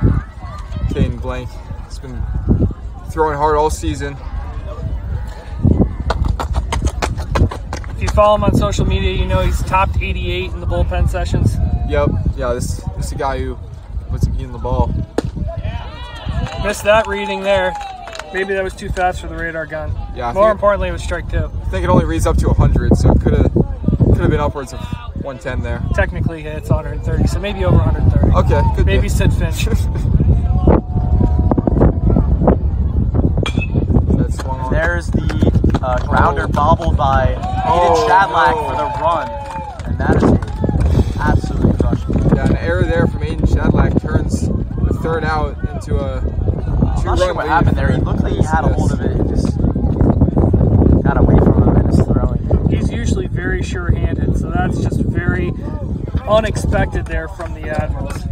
Caden Blank. He's been throwing hard all season. If you follow him on social media, you know he's topped 88 in the bullpen sessions. Yep. Yeah, this this is a guy who puts some heat in the ball. Missed that reading there. Maybe that was too fast for the radar gun. Yeah, I More importantly, it was strike two. I think it only reads up to 100, so it could have could have been upwards of 110 there. Technically, it's 130, so maybe over 130. Okay, good. Maybe day. Sidd Finch. That swung on. There's the uh, grounder Oh. bobbled by Aiden Oh, Shadlick no. for the run. And that is absolutely crushing. Yeah, an error there from Aiden Shadlick turns the third out into a I'm two-run not sure what happened there. He looked like he had a hold of it and just got away from him and is throwing. He's usually very sure-handed, so that's just very unexpected there from the Admirals.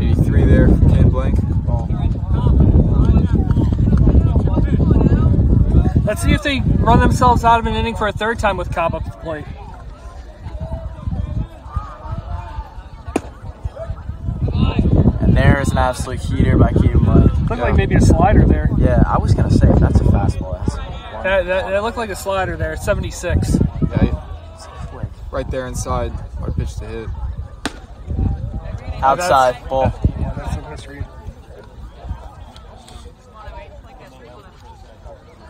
Eighty-three there for Ken Blank. Let's see if they run themselves out of an inning for a third time with Cobb up to the plate. And there's an absolute heater by Keaton Mud. Looked like maybe a slider there. Yeah, I was gonna say that's a fastball. That's That, that, that looked like a slider there. 76. Yeah, he- right there inside. Hard pitch to hit. Oh, Outside That's- ball. Yeah, that's a misread.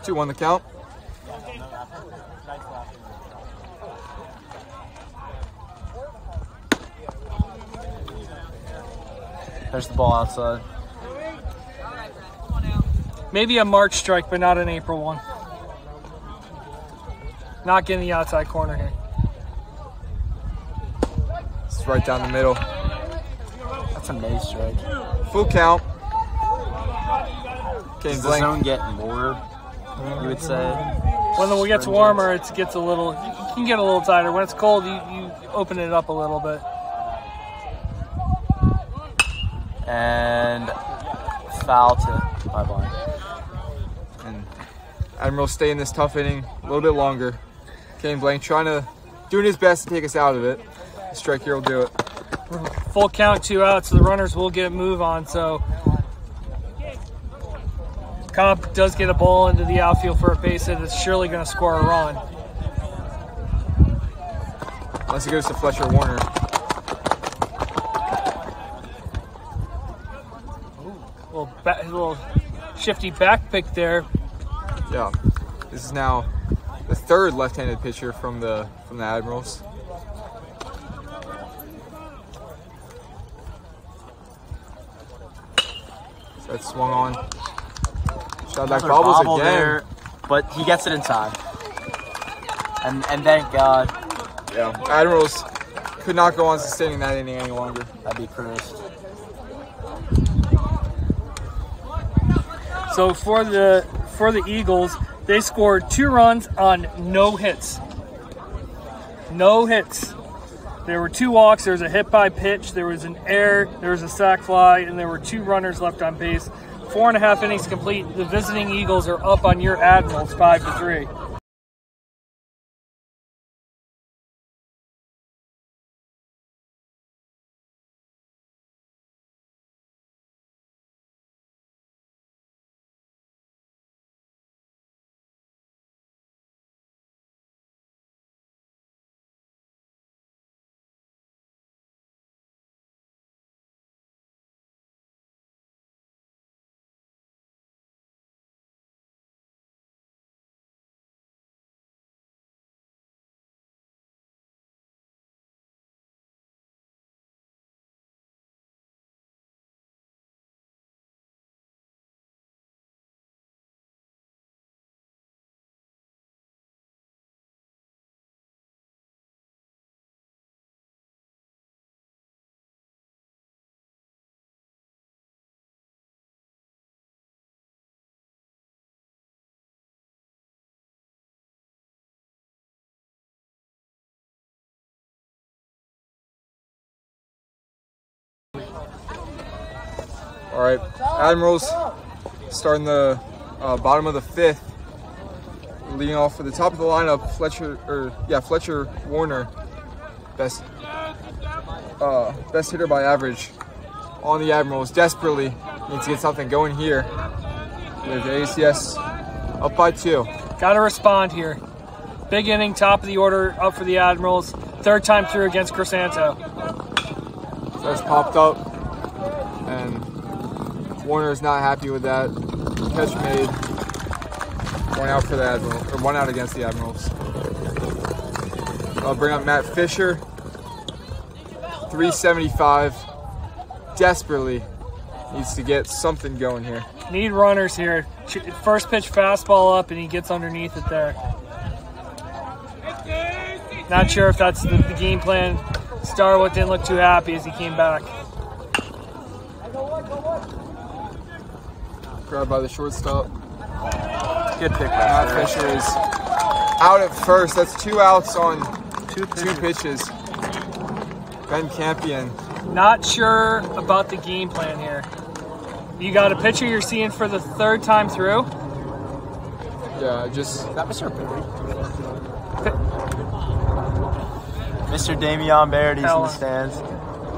Two one the count. There's the ball outside. Maybe a March strike, but not an April one. Not getting the outside corner here. It's right down the middle. That's a May strike. Full count. Kane Does the zone get more? You would say. When it gets warmer, it gets a little. You can get a little tighter. When it's cold, you, you open it up a little bit. And foul to by blind. And Admiral stay in this tough inning a little bit longer. Kane Blank trying to doing his best to take us out of it. The strike here will do it. Full count, two outs, so the runners will get a move on. So Cobb does get a ball into the outfield for a base hit. It's surely going to score a run. Unless it goes to Fletcher Warner. Little, ba- little shifty back pick there. Yeah. This is now the third left-handed pitcher from the from the Admirals. So that swung on. Shot back Another bobble again. there, but he gets it in time. And and thank God Yeah. Admirals could not go on sustaining that inning any longer. that'd be cursed. So for the for the Eagles, they scored two runs on no hits. No hits. There were two walks. There was a hit by pitch. There was an error. There was a sac fly, and there were two runners left on base. Four and a half innings complete. The visiting Eagles are up on your Admirals, five to three. All right, Admirals starting the uh, bottom of the fifth. Leading off for the top of the lineup, Fletcher or yeah Fletcher Warner, best uh, best hitter by average on the Admirals. Desperately needs to get something going here. With ACS up by two. Got to respond here. Big inning, top of the order, up for the Admirals. Third time through against Crisanto. That's popped up, and Warner is not happy with that. Catch made. One out for the Admiral, or one out against the Admirals. I'll bring up Matt Fisher. 375. Desperately needs to get something going here. Need runners here. First pitch fastball up, and he gets underneath it there. Not sure if that's the, the game plan. Starwood didn't look too happy as he came back. Grabbed by the shortstop. Good pick, Matt Matt Fisher is out at first. That's two outs on Two two pitches. Ben Campion. Not sure about the game plan here. You got a pitcher you're seeing for the third time through. Yeah, just Is that Mr. Barry? Mr. Damian Baird, he's in the stands.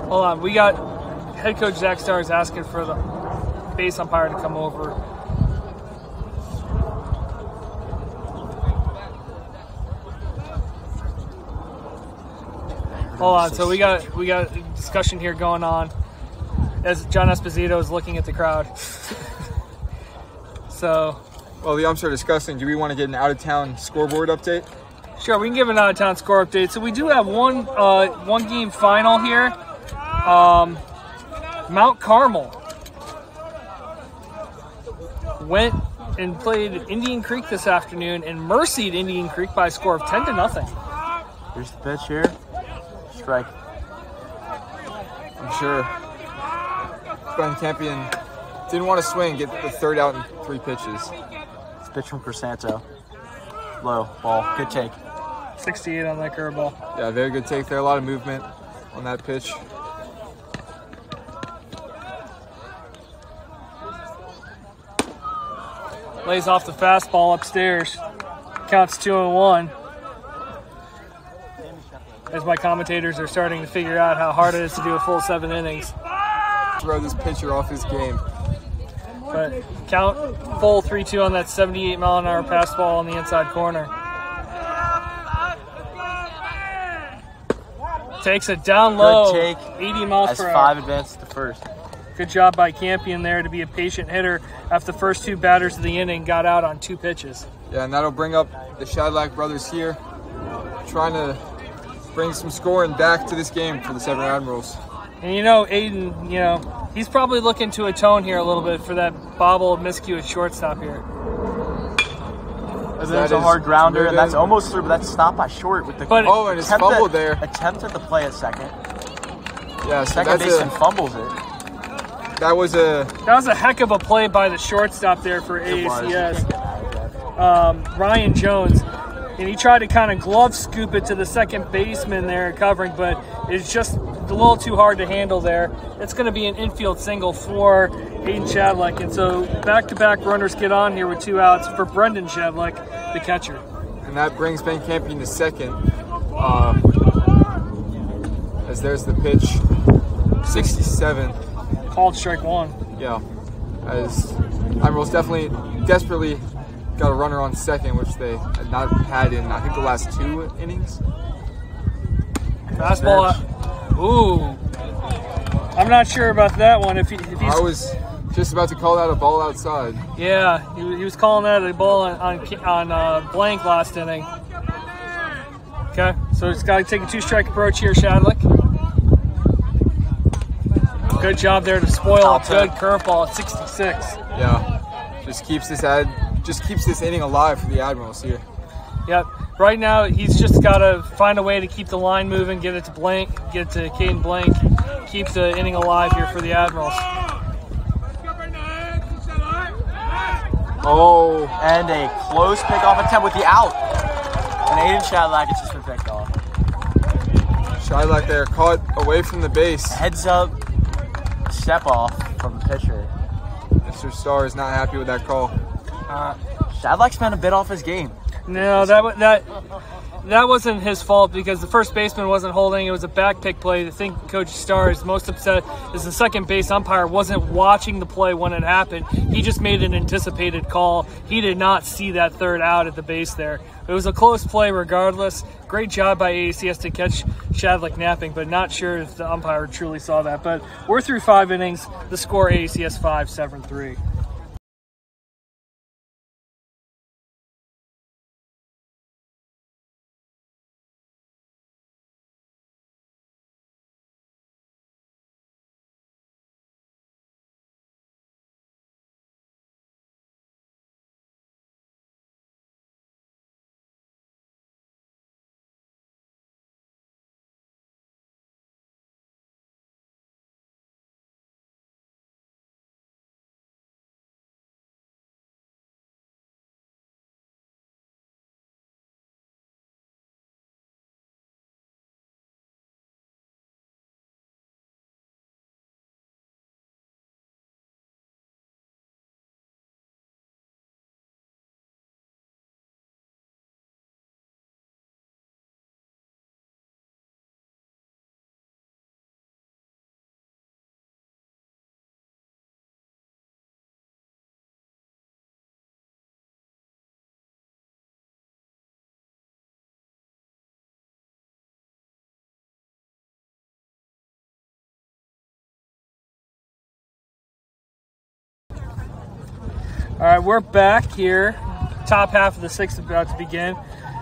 Hold on, we got head coach Zach Stars asking for the base umpire to come over. Hold on, so we got we got a discussion here going on as John Esposito is looking at the crowd. so well, the umps are discussing. Do we want to get an out of town scoreboard update? Sure, we can give an out of town score update. So we do have one uh, one game final here. Um, Mount Carmel went and played Indian Creek this afternoon and mercied Indian Creek by a score of ten to nothing. Here's the pitch here. Strike. I'm sure Ben Campion didn't want to swing, get the third out in three pitches. It's pitch from Crisanto. Low ball. Good take. 68 on that curveball. Yeah, very good take there. A lot of movement on that pitch. Lays off the fastball upstairs. Counts two and one. As my commentators are starting to figure out how hard it is to do a full seven innings. Throw this pitcher off his game. But count full 3 2 on that 78 mile an hour fastball on the inside corner. Takes it down low. take 80 miles As per five hour. advances to first. Good job by Campion there to be a patient hitter after the first two batters of the inning got out on two pitches. Yeah, and that'll bring up the Shadlick brothers here, trying to bring some scoring back to this game for the Severn Admirals. And you know, Aiden, you know, he's probably looking to atone here a little bit for that bobble miscue at shortstop here. There's That a hard grounder, and that's almost through, but that's stopped by short with the But- Oh, and it's attempt fumbled at- there. Attempt at the play at second. Yeah, so Second that's baseman a, fumbles it. That was a That was a heck of a play by the shortstop there for AACS. can't get out of that. um, Ryan Jones, and he tried to kind of glove scoop it to the second baseman there covering, but it's just a little too hard to handle there. It's going to be an infield single for Aiden Shadlick, and so back-to-back runners get on here with two outs for Brendan Shadlick, the catcher. and that brings Ben Campion to second. Uh, as there's the pitch, 67. Called strike one. Yeah, as Admirals definitely desperately got a runner on second, which they had not had in I think the last two innings. Fastball. Ooh. I'm not sure about that one. If, he, if he's I was just about to call that a ball outside. Yeah, he, was- he was calling that a ball on on, on uh, blank last inning. Okay, so he's got to take a two-strike approach here, Shadlick. Good job there to spoil a good curveball at 66. Yeah, just keeps this ad, just keeps this inning alive for the Admirals here. Yep. Right now, he's just got to find a way to keep the line moving, get it to Blank, get it to Caden Blank, keep the inning alive here for the Admirals. Oh, And a close pickoff attempt with the out. And Aiden Shadlick has just been picked off. Shadlick there caught away from the base. Heads up. Step off from the pitcher. Mr. Starr is not happy with that call. Uh, Shadlick's been a bit off his game. No, that wa- that that wasn't his fault because the first baseman wasn't holding. It was a back pick play. The thing Coach Starr is most upset is the second base umpire wasn't watching the play when it happened. He just made an anticipated call. He did not see that third out at the base there. It was a close play regardless. Great job by ACS to catch Shadlick napping, but not sure if the umpire truly saw that. But we're through five innings. The score ACS 5 7 3. All right, we're back here. Top half of the sixth about to begin.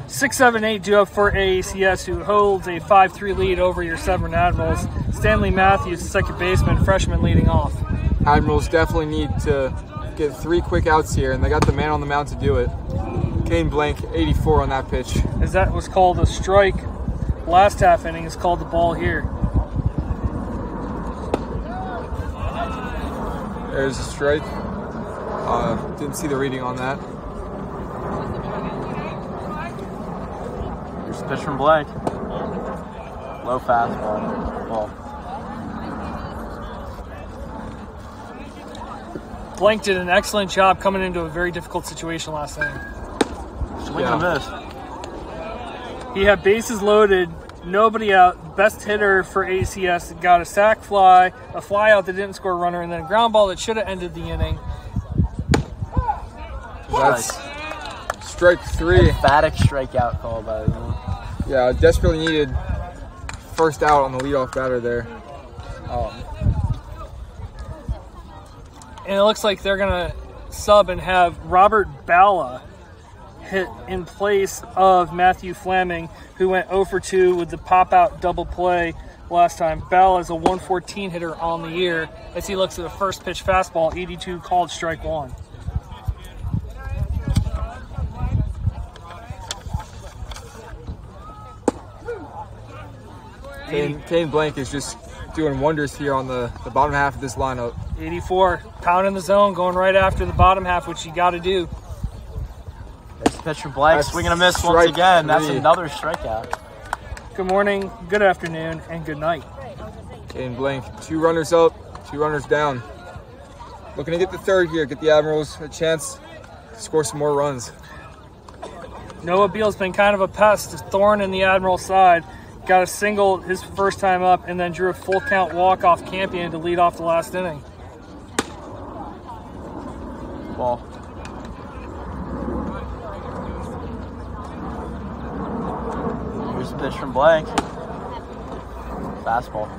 Six, seven, eight duo for AACS, who holds a 5 3 lead over your Severn Admirals. Stanley Matthews, second baseman, freshman, leading off. Admirals definitely need to get three quick outs here, and they got the man on the mound to do it. Kane Blank, 84 on that pitch. As that was called a strike last half inning, is called the ball here. There's a strike. Uh, didn't see the reading on that. Here's pitch from Blank. Low fastball. Ball. Blank did an excellent job coming into a very difficult situation last inning. Swing Yeah. and miss. He had bases loaded, nobody out. Best hitter for ACS got a sac fly, a fly out that didn't score a runner, and then a ground ball that should have ended the inning. That's strike three. Emphatic strikeout call by the way. Yeah, desperately needed first out on the leadoff batter there. Um, and it looks like they're going to sub and have Robert Balla hit in place of Matthew Fleming, who went 0 for 2 with the pop out double play last time. Balla is a 114 hitter on the year as he looks at the first pitch fastball, 82 called strike one. Kane, Kane Blank is just doing wonders here on the, the bottom half of this lineup. 84, pounding the zone, going right after the bottom half, which you got to do. There's the pitch from Blank. That's Swing and a miss once strike again. That's three. another strikeout. Good morning, good afternoon, and good night. Kane Blank, two runners up, two runners down. Looking to get the third here, get the Admirals a chance to score some more runs. Noah Beal's been kind of a pest, a thorn in the Admiral side. Got a single his first time up, and then drew a full count walk off Campion to lead off the last inning. Ball. Here's the pitch from Blank. Fastball.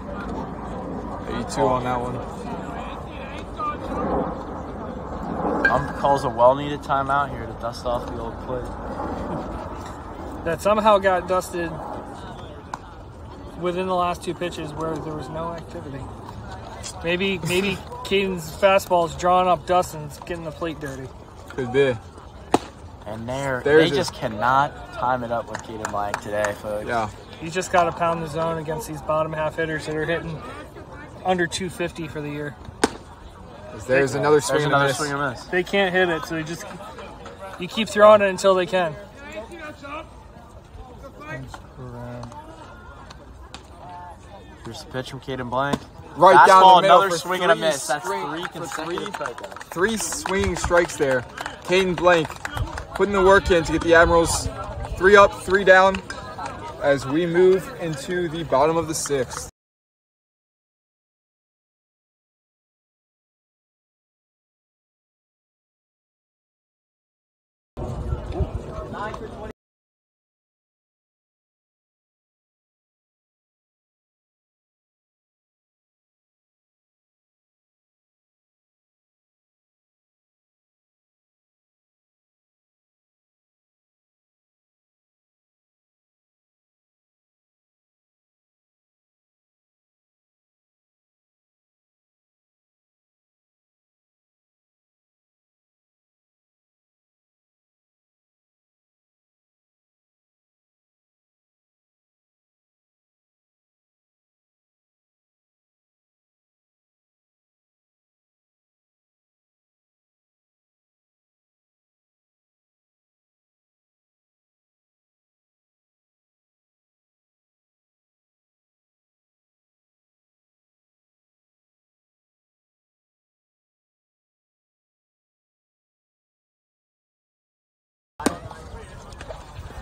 82 on that one. Ump calls a well-needed timeout here to dust off the old plate. That somehow got dusted within the last two pitches where there was no activity. Maybe maybe Caden's fastball is drawing up dust and it's getting the plate dirty. Could be. And there, There's they a- just cannot time it up with Caden Blank today, folks. Yeah. You just got to pound the zone against these bottom half hitters that are hitting under 250 for the year. There's another swing There's and another miss. swing and miss. They can't hit it, so you just you keep throwing it until they can. Here's the pitch from Caden Blank. right down the middle another swing and a miss. That's three consecutive three, strikeouts. three swinging strikes there. Caden Blank putting the work in to get the Admirals three up, three down as we move into the bottom of the sixth.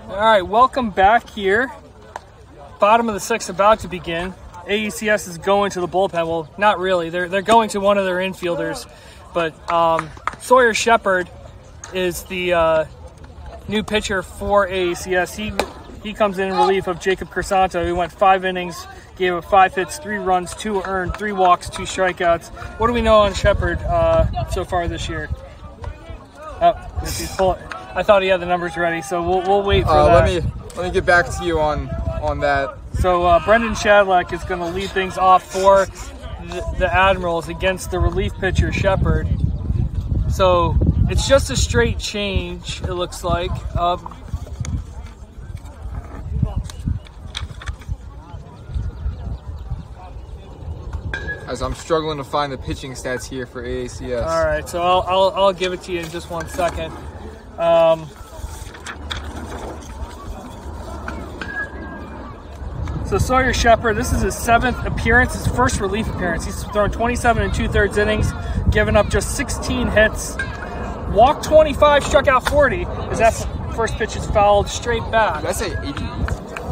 All right, welcome back here. Bottom of the sixth about to begin. AACS is going to the bullpen. Well, not really. They're they're going to one of their infielders, but um, Sawyer Shepard is the uh, new pitcher for AACS. He he comes in in relief of Jacob Crisanto, who went five innings, gave up five hits, three runs, two earned, three walks, two strikeouts. What do we know on Shepard uh, so far this year? Oh. I thought he had the numbers ready, so we'll, we'll wait for Uh, that. let me let me get back to you on on that. So uh, Brendan Shadlick is going to lead things off for the, the Admirals against the relief pitcher Shepard. So it's just a straight change. It looks like. Um, As I'm struggling to find the pitching stats here for AACS. all right, so I'll, I'll, I'll give it to you in just one second. Um, so Sawyer Shepard, this is his seventh appearance, his first relief appearance. He's thrown 27 and two thirds innings, given up just 16 hits, walked 25, struck out 40. As that first pitch is fouled straight back. Did I say 80?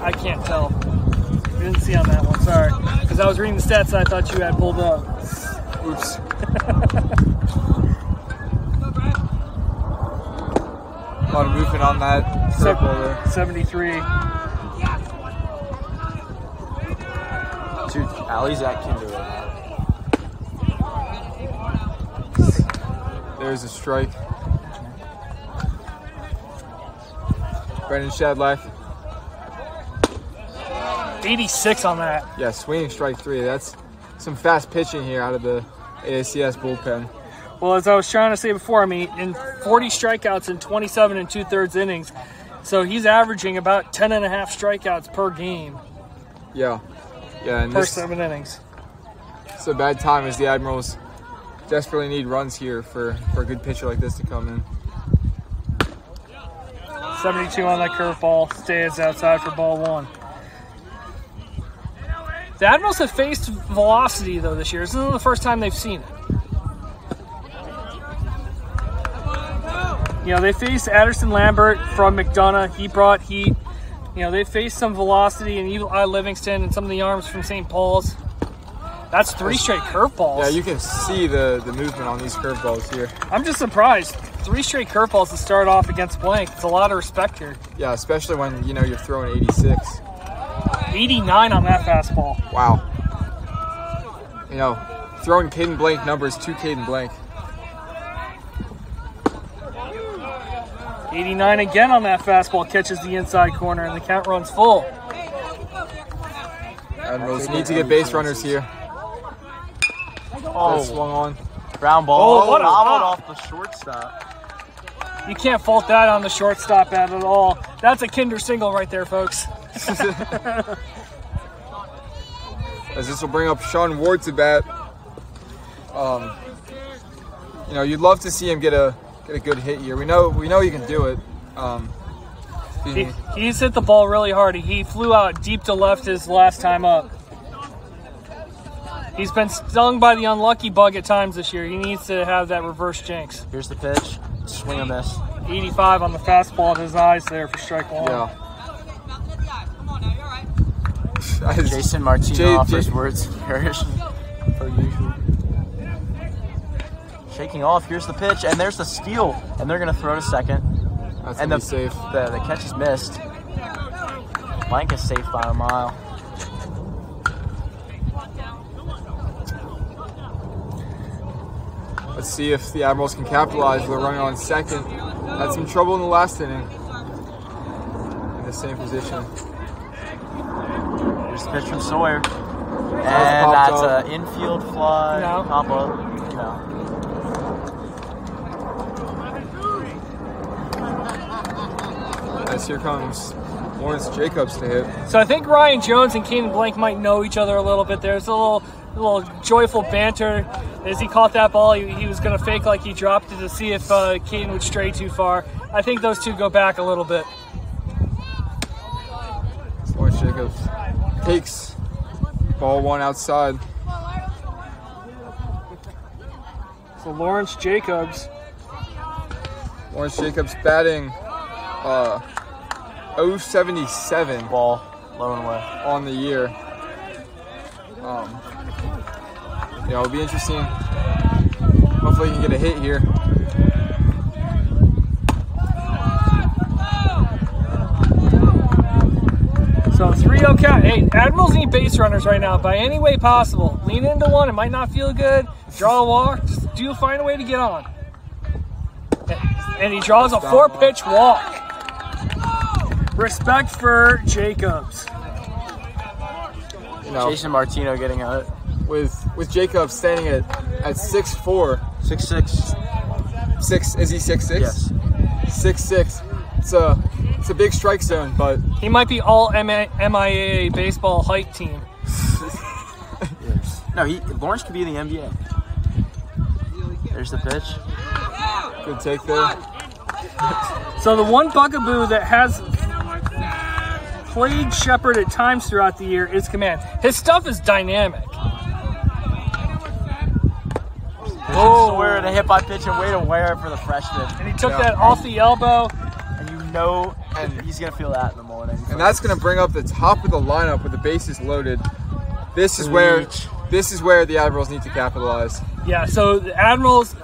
I can't tell. I didn't see on that one. Sorry, because I was reading the stats. And I thought you had pulled up. Oops. A lot of movement on that Se- there. 73. Dude, Alizak can do it. There's a strike. Brendan Shadlick. 86 on that. Yeah, swinging strike three. That's some fast pitching here out of the AACS bullpen. Well, as I was trying to say before, I mean, in 40 strikeouts in 27 and two thirds innings. So he's averaging about 10 and a half strikeouts per game, Yeah. Yeah, and per this seven innings. it's a bad time as the Admirals desperately need runs here for, for a good pitcher like this to come in. 72 on that curveball, stays outside for ball one. The Admirals have faced velocity though this year. This isn't the first time they've seen it. You know, they faced Addison Lambert from McDonough. He brought heat. You know, they faced some velocity and Eli Livingston and some of the arms from St. Paul's. That's three straight curveballs. Yeah, you can see the, the movement on these curveballs here. I'm just surprised. Three straight curveballs to start off against blank. It's a lot of respect here. Yeah, especially when you know you're throwing 86. 89 on that fastball. Wow. You know, throwing Caden Blank numbers to Caden Blank. 89 again on that fastball, catches the inside corner, and the count runs full. Admirals need to get base runners here. Oh, Oh, swung on. ground ball. Oh, what a Gobbled pop. off the shortstop. You can't fault that on the shortstop at all. That's a Kinder single right there, folks. As this will bring up Sean Ward to bat. Um, you know, you'd love to see him get a get a good hit here. We know we know you can do it. Um, He, he's hit the ball really hard. He flew out deep to left his last time up. He's been stung by the unlucky bug at times this year. He needs to have that reverse jinx. Here's the pitch. Swing and miss. 85 on the fastball at his eyes there for strike one. Yeah. Jason Martino Jay- offers Jay- words of encouragement per usual. Shaking off. Here's the pitch, and there's the steal, and they're gonna throw to second. That's and gonna the, be safe. The, the catch is missed. Blank is safe by a mile. Let's see if the Admirals can capitalize with a runner on second. Had some trouble in the last inning. In the same position. Here's the pitch from Sawyer. And that's an infield fly. No. Pop up. No. As here comes Lawrence Jacobs to hit. So I think Ryan Jones and Keenan Blank might know each other a little bit. There's a little, little joyful banter as he caught that ball. He, he was going to fake like he dropped it to see if uh, Keenan would stray too far. I think those two go back a little bit. Lawrence Jacobs takes ball one outside. So Lawrence Jacobs, Lawrence Jacobs batting uh, 077 Ball. Low and away. on the year. Um, you know, it'll be interesting. Hopefully, he can get a hit here. So 3-0 count. Hey, Admirals need base runners right now by any way possible. Lean into one. It might not feel good. Draw a walk. Just do find a way to get on. And he draws a four-pitch walk. Respect for Jacobs. You know, Jason Martino getting a with with Jacobs standing at at six four, six six. Six six. Six is he six six? Yes. Six six. It's a it's a big strike zone, but He might be all MI- MIAA baseball height team. No, he Lawrence could be in the NBA. There's the pitch. good take there. So the one bugaboo that has plagued Shepard at times throughout the year is command. His stuff is dynamic. Oh, Sawyer and a hit by pitch and way to wear it for the freshman. And he took Yeah. that off the elbow. And you know And- he's gonna feel that in the morning. And that's going to bring up the top of the lineup with the bases loaded. This is where this is where the Admirals need to capitalize. Yeah, so the Admirals,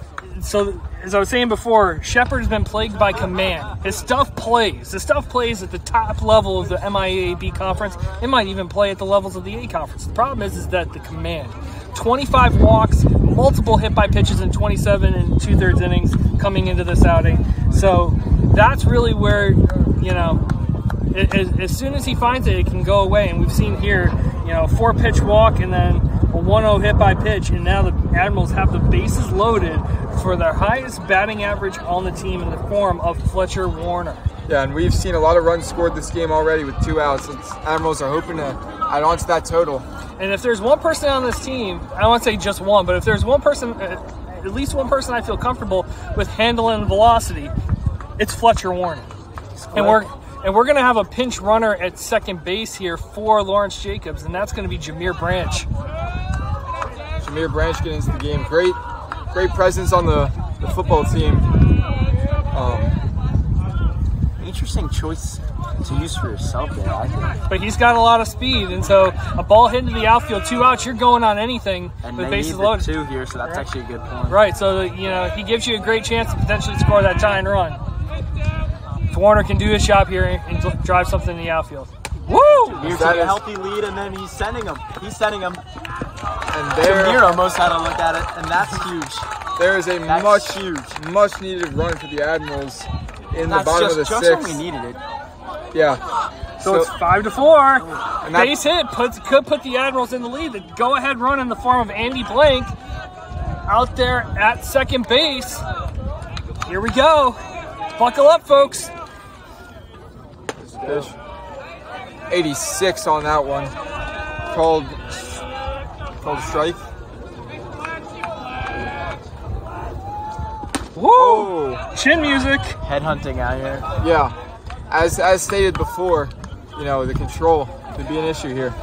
so as I was saying before, Shepard has been plagued by command. His stuff plays. His stuff plays at the top level of the MIAB conference. It might even play at the levels of the A conference. The problem is, is that the command. 25 walks, multiple hit by pitches in 27 and two thirds innings coming into this outing. So that's really where, you know, it, as, as soon as he finds it, it can go away. And we've seen here, you know, four pitch walk and then a 1-0 hit by pitch, and now the Admirals have the bases loaded for their highest batting average on the team in the form of Fletcher Warner. Yeah, and we've seen a lot of runs scored this game already with two outs. It's, Admirals are hoping to add on to that total. And if there's one person on this team, I don't want to say just one, but if there's one person, uh, at least one person I feel comfortable with handling velocity, it's Fletcher Warner. And we're and we're gonna have a pinch runner at second base here for Lawrence Jacobs, and that's gonna be Jameer Branch. Jameer Branch getting into the game. Great, great presence on the, the football team. Um, Interesting choice to use for yourself there, I think. But he's got a lot of speed, and so a ball hit into the outfield, two outs, you're going on anything And with they bases need the loaded. two here, so that's Right. actually a good point. Right, so you know he gives you a great chance to potentially score that tying run. If Warner can do his job here and dr- drive something in the outfield. Woo! Here's That a healthy lead, and then he's sending him. He's sending him. And there, Jameer almost had a look at it, and that's huge. there is a That's much, huge. much needed run for the Admirals in the bottom just, of the just sixth. when we needed it. Yeah. So, it's five to four. and that- Base hit puts could put the Admirals in the lead. The go ahead run in the form of Andy Blank out there at second base. Here we go. Buckle up, folks. pitch. 86 on that one. Called called a strike. Woo! Oh, Chin music. Headhunting out here. yeah. As as stated before, you know the control could be an issue here.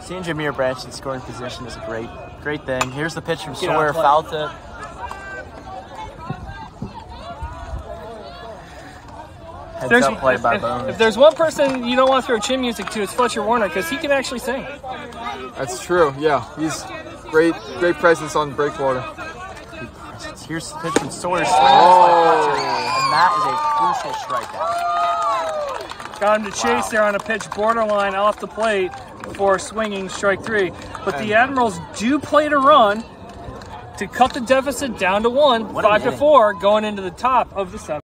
Seeing Jameer Branch in scoring position is a great, great thing. Here's the pitch from Get out, Sawyer, play. foul tip. Heads There's- up play by if, Bones. if there's one person you don't want to throw chin music to, it's Fletcher Warner because he can actually sing. That's true. Yeah, he's great, great presence on breakwater. Here's the pitch from Sawyer, swinging Oh. and that is a crucial strikeout. Got him to chase there on a pitch borderline off the plate for swinging strike three. But the Admirals do play to run to cut the deficit down to one, five to four, going into the top of the seventh.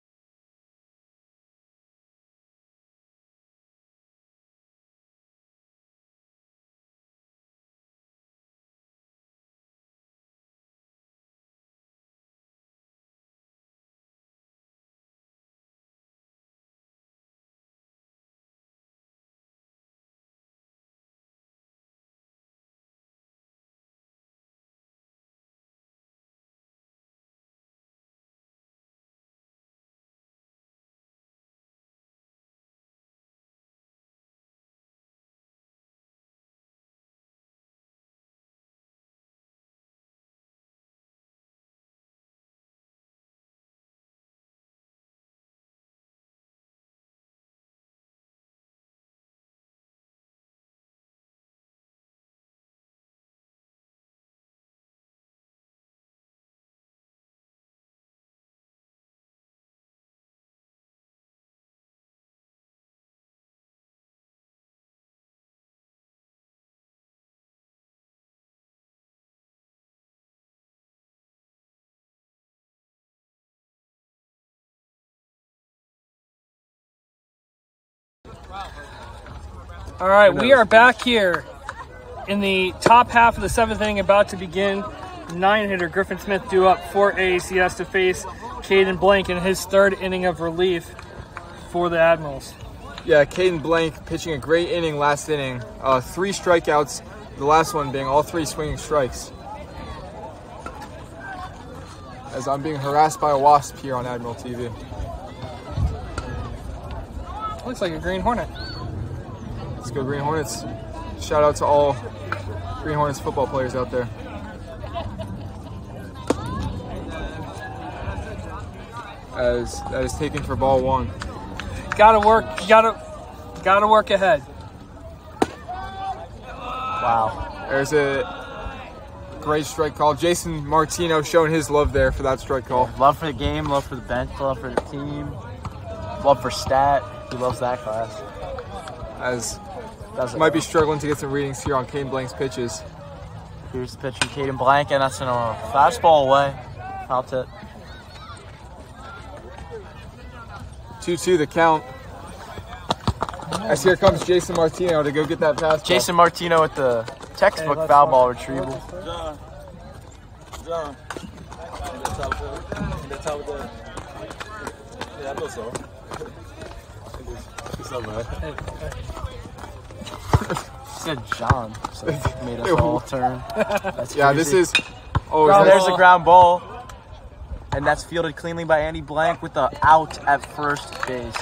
All right, we are back here in the top half of the seventh inning, about to begin. Nine hitter Griffin Smith due up for ace. He has to face Caden Blank in his third inning of relief for the Admirals. Yeah, Caden Blank pitching a great inning last inning. Uh, three strikeouts, the last one being all three swinging strikes. As I'm being harassed by a wasp here on Admiral TV. Looks like a Green Hornet. Let's go Green Hornets. Shout out to all Green Hornets football players out there. As that is taken for ball one. Gotta work, gotta, gotta work ahead. Wow. There's a great strike call. Jason Martino showing his love there for that strike call. Love for the game, love for the bench, love for the team, love for stat. He loves that class. As Does it. might be struggling to get some readings here on Kane Blank's pitches. Here's the pitch from Caden Blank, and that's in a fastball away. Foul tip. 2 2 the count. As here comes Jason Martino to go get that pass. Jason Martino with the textbook let's foul ball retrieval. John. John. In the top of the, in the top of the. Yeah, I thought so. What's up, man? He said John, so it made us all turn. That's Yeah, this is. Oh, Ground is There's a ground ball, and that's fielded cleanly by Andy Blank with the out at first base.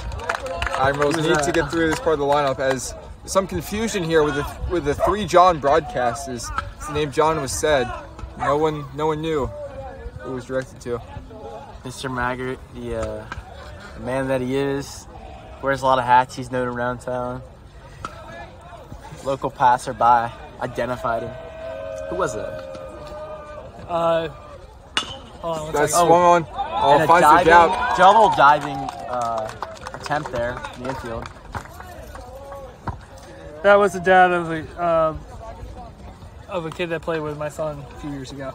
Admirals Who's need that? to get through this part of the lineup as some confusion here with the with the three John broadcast is as the name John was said. No one no one knew who it was directed to. Mr. Maggart, the, uh, the man that he is, wears a lot of hats. He's known around town. Local passerby identified him. Who was that? Uh, hold on one That's second. swung on. Oh, And a finds the diving, gap. double diving uh, attempt there in the infield. That was the dad of a uh, of a kid that played with my son a few years ago.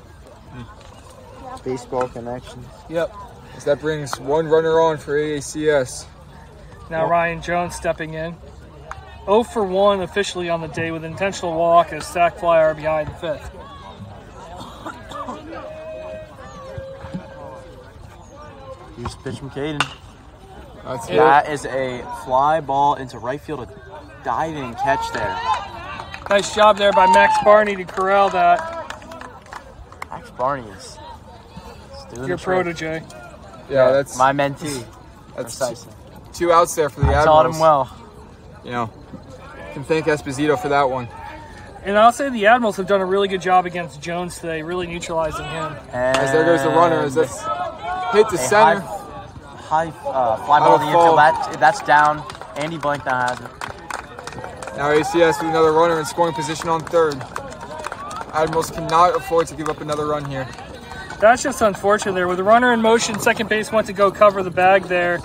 Baseball connection. Yep. As that brings one runner on for AACS. Now Ryan Jones stepping in. 0 for 1 officially on the day with intentional walk and a sac fly RBI in the fifth. Here's the pitch from Caden. That's That is a fly ball into right field. A diving catch there. Nice job there by Max Barney to corral that. Max Barney is is doing Your protege. yeah, that's my mentee. that's Precisely. two outs there for the I Admirals. taught him well. You know, can thank Esposito for that one. And I'll say the Admirals have done a really good job against Jones today, really neutralizing him. And As there goes the runner, as that's hit the center. high, high uh, fly ball Out to the infield. That, that's down. Andy Blank now has it. Now ACS with another runner in scoring position on third. Admirals cannot afford to give up another run here. That's just unfortunate there. With the runner in motion, second base went to go cover the bag there.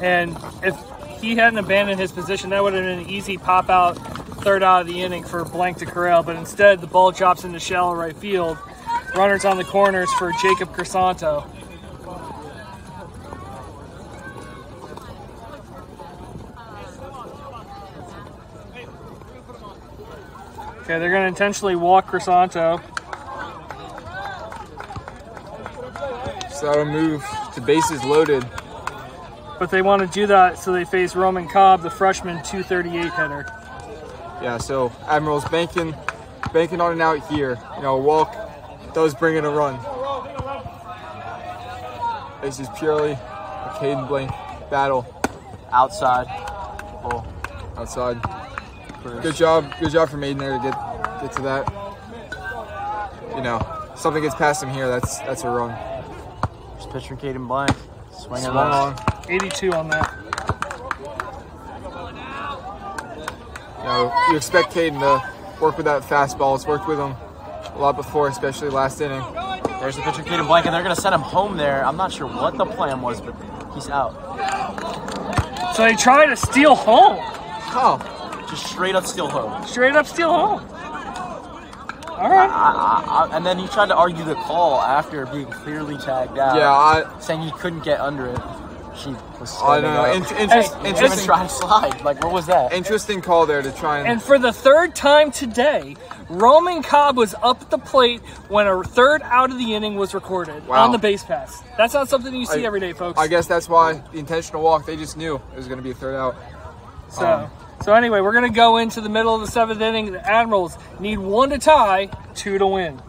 And if he hadn't abandoned his position, that would have been an easy pop out third out of the inning for blank to corral. But instead, the ball drops into shallow right field. Runners on the corners for Jacob Crisanto. Okay, they're going to intentionally walk Crisanto. So move to bases loaded. But they want to do that so they face Roman Cobb, the freshman 238 hitter. Yeah, so Admirals banking banking on an out here. You know, a walk does bring in a run. This is purely a Caden Blank battle Outside. Ball. outside. Good job, good job for Maiden there to get get to that. You know, something gets past him here, that's that's a run. Just pitcher Caden Blank. Swing and Swung on. 82 on that. You know, you expect Caden to work with that fastball. It's worked with him a lot before, especially last inning. There's the pitcher Caden Blank, and they're gonna send him home there. I'm not sure what the plan was, but he's out. So they try to steal home. Oh, Just straight up steal home. Straight up steal home. All right. I, I, I, and then he tried to argue the call after being clearly tagged out. yeah, I, saying he couldn't get under it. She was I standing don't know. up. Int- interest, Hey, interesting, tried to slide. Like, what was that? interesting call there to try and And for the third time today, Roman Cobb was up at the plate when a third out of the inning was recorded Wow. on the base pass. That's not something you see I- every day, folks. I guess that's why the intentional walk. They just knew it was going to be a third out. So, Um, so anyway, we're going to go into the middle of the seventh inning. The Admirals need one to tie, two to win.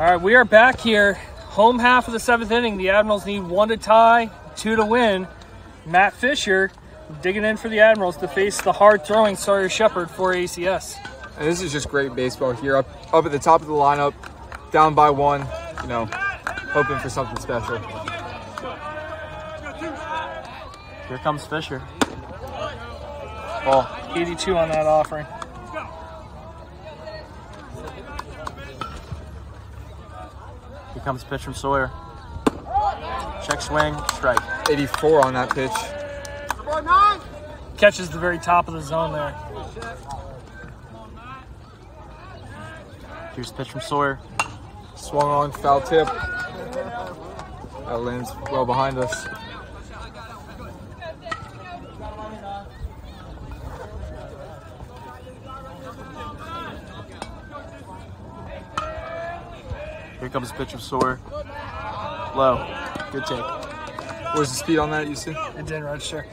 All right, we are back here. Home half of the seventh inning. The Admirals need one to tie, two to win. Matt Fisher digging in for the Admirals to face the hard throwing Sawyer Shepard for ACS. And this is just great baseball here, up up at the top of the lineup, down by one. You know, hoping for something special. Here comes Fisher. Ball. 82 on that offering. Here comes pitch from Sawyer. Check swing, strike. 84 on that pitch. Catches the very top of the zone there. Here's pitch from Sawyer. Swung on, foul tip. That lands well behind us. Here comes the pitch from Sawyer. Low. Good take. Where's the speed on that, you see? It didn't register.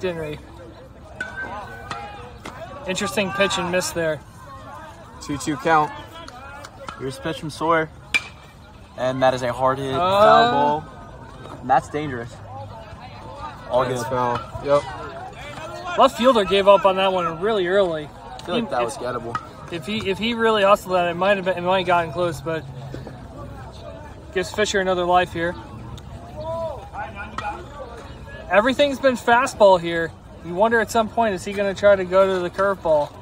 Didn't read. Interesting pitch and miss there. 2 2 count. Here's the pitch from Sawyer. And that is a hard hit Uh. foul ball. And that's dangerous. All good. Foul. Yep. Left fielder gave up on that one really early. I feel like that was gettable. If he if he really hustled that, it might have been it might have gotten close, but gives Fisher another life here. Everything's been fastball here. You wonder at some point is he going to try to go to the curveball?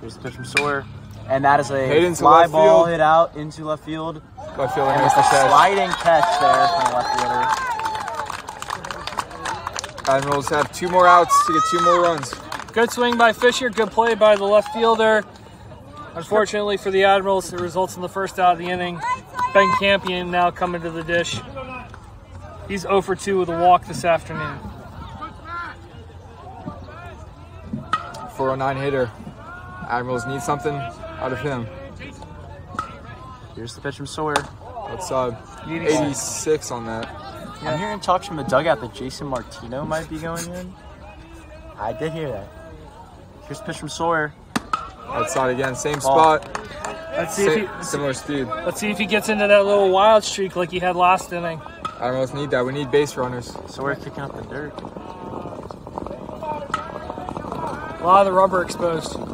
Here's the pitch from Sawyer. And that is a into fly ball field. hit out into left field. I feel like And it's a catch. sliding catch there from the left fielder. Admirals have two more outs to get two more runs. Good swing by Fisher. Good play by the left fielder. Unfortunately for the Admirals, it results in the first out of the inning. Ben Campion now coming to the dish. He's 0 for 2 with a walk this afternoon. 409 hitter. Admirals need something out of him. Here's the pitch from Sawyer. That's uh, 86 on that. I'm hearing talks from the dugout that Jason Martino might be going in. I did hear that. Here's the pitch from Sawyer. Outside again, same Ball. spot, Let's see, if he, sa- similar speed. let's see if he gets into that little wild streak like he had last inning. Admirals need that. We need base runners. Sawyer kicking up the dirt. A lot of the rubber exposed. Here's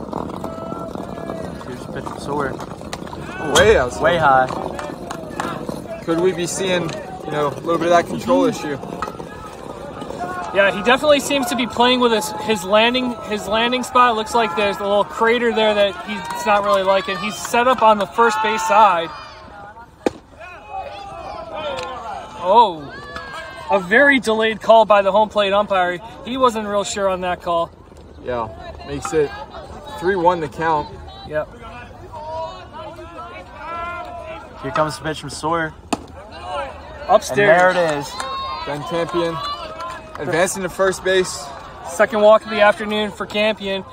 the pitch from Sawyer. Way outside. Way high. Could we be seeing, you know, a little bit of that control issue? Yeah, he definitely seems to be playing with his, his landing his landing spot. Looks like there's a little crater there that he's not really liking. He's set up on the first base side. Oh, a very delayed call by the home plate umpire. He wasn't real sure on that call. Yeah, makes it 3-1 the count. Yep. Here comes the pitch from Sawyer. And Upstairs. there it is. Ben Campion advancing to first base. Second walk of the afternoon for Campion.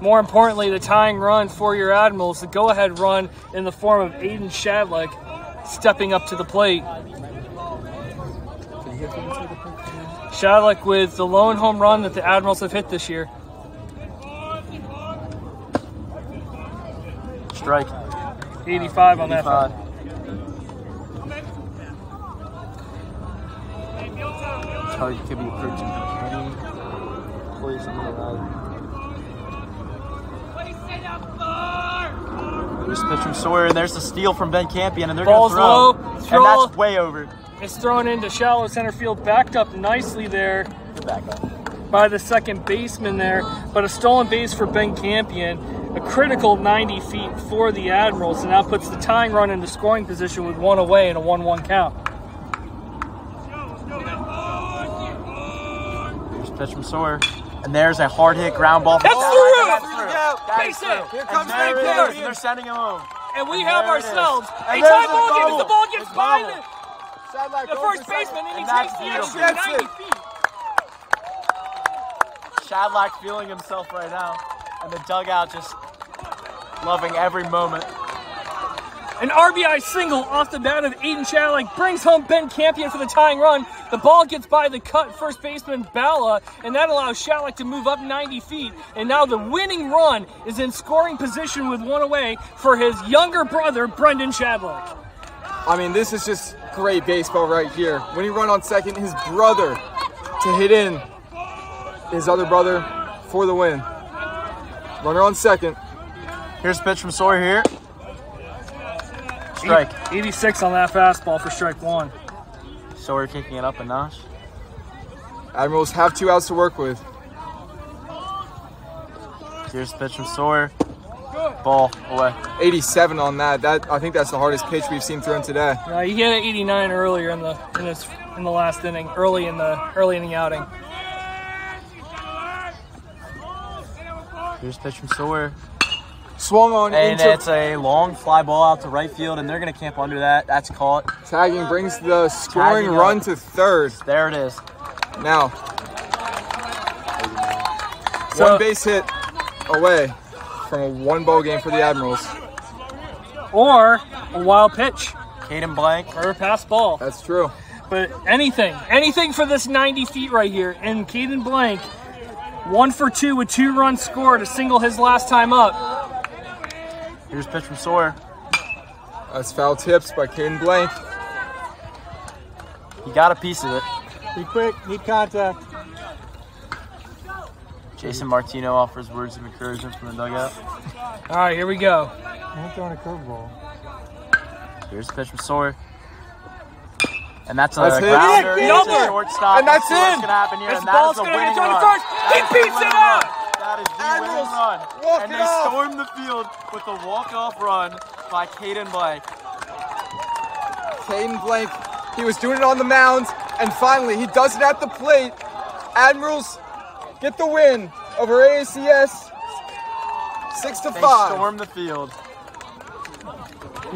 More importantly, the tying run for your Admirals, the go ahead run in the form of Aiden Shadlick stepping up to the plate. Shadlick with the lone home run that the Admirals have hit this year. Strike. 85 on that. 85. Target could be approaching any place on the right. Here's pitch from Sawyer, and there's the steal from Ben Campion, and they're going to low. throw. Throw. And that's way over. It's thrown into shallow center field, backed up nicely there by the second baseman there, but a stolen base for Ben Campion. A critical 90 feet for the Admirals, and now puts the tying run into scoring position with one away and a 1 1 count. Here's the pitch from Sawyer, and there's a hard hit ground ball. That's from through! And Through! That Base is hit! through. Here comes there Ben it is, Campion. and They're sending him home. And we And have there it is. ourselves a tie ball game as the ball gets by the, the first baseman, and he takes that's the extra 90 feet. Shadlick feeling himself right now, and the dugout just loving every moment. An RBI single off the bat of Aiden Shadlick brings home Ben Campion for the tying run. The ball gets by the cut first baseman Bala, and that allows Shadlick to move up 90 feet. And now the winning run is in scoring position with one away for his younger brother, Brendan Shadlick. I mean, this is just great baseball right here. When he run on second, his brother to hit in his other brother for the win. Runner on second. Here's a pitch from Sawyer here. Strike. 86 on that fastball for strike one. Sawyer kicking it up a notch. Admirals have two outs to work with. Here's a pitch from Sawyer. Ball away. 87 on that. That I think that's the hardest pitch we've seen thrown today. Yeah, he hit an 89 earlier in the in this in the last inning, early in the early inning outing. Here's a pitch from Sawyer. Swung on And into it's a long fly ball out to right field, and they're going to camp under that. That's caught. tagging, brings the scoring Tagging run up. to third. There it is. Now, So- one base hit away from a one ball game for the Admirals. Or a wild pitch Caden Blank. or a pass ball. That's true. But anything, anything for this 90 feet right here. And Caden Blank, one for two with two runs scored, a single his last time up. Here's pitch from Sawyer. That's foul tips by Caden Blank. He got a piece of it. Be quick. Need contact. Jason Martino offers words of encouragement from the dugout. All right, here we go. I'm throwing a curveball. Here's the pitch from Sawyer. And that's a That's hit. grounder. Yeah, It's a shortstop. And that's Let's what's in. gonna happen here. This and that ball's a gonna get winning thrown to run. first. He beats it winning out. run. That is the Admirals winning run. And they off. storm the field with a walk-off run by Caden Blake. Caden Blake, he was doing it on the mound, and finally he does it at the plate. Admirals get the win over AACS, six to They five. storm the field.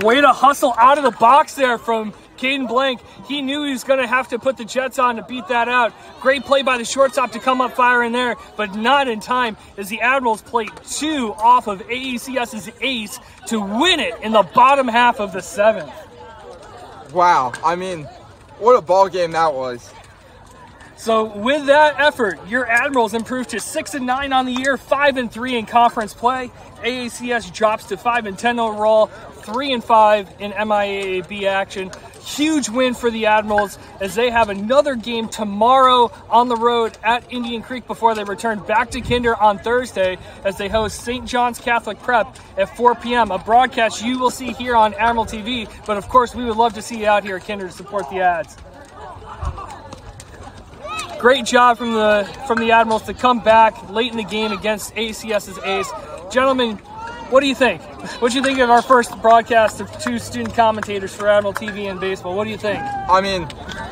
Way to hustle out of the box there from Caden Blank. He knew he was going to have to put the Jets on to beat that out. Great play by the shortstop to come up firing there, but not in time as the Admirals played two off of AACS's ace to win it in the bottom half of the seventh. Wow, I mean, what a ball game that was. So with that effort, your Admirals improved to six and nine on the year, five and three in conference play. AACS drops to five and ten overall, three and five in MIAAB action. Huge win for the Admirals as they have another game tomorrow on the road at Indian Creek before they return back to Kinder on Thursday as they host St. John's Catholic Prep at 4 p.m. A broadcast you will see here on Admiral TV, but of course we would love to see you out here at Kinder to support the ads great job from the from the Admirals to come back late in the game against ACS's ace. Gentlemen, what do you think? What do you think of our first broadcast of two student commentators for Admiral TV and baseball? What do you think? I mean,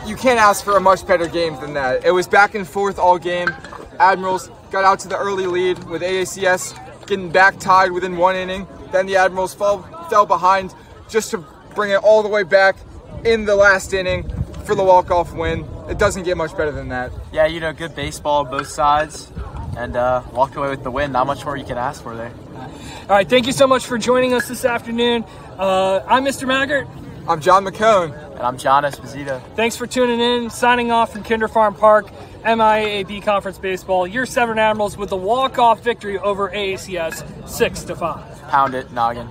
you can't ask for a much better game than that. It was back and forth all game. Admirals got out to the early lead with AACS getting back tied within one inning. Then the Admirals fell, fell behind just to bring it all the way back in the last inning for the walk-off win. It doesn't get much better than that. Yeah, you know, good baseball on both sides. And uh, walked away with the win. Not much more you can ask for there. All right, thank you so much for joining us this afternoon. Uh, I'm Mr. Maggart. I'm John McCone. And I'm John Esposito. Thanks for tuning in. Signing off from Kinder Farm Park, MIAB Conference Baseball. Your Severn Admirals with the walk-off victory over AACS, six to five. Pound it, noggin.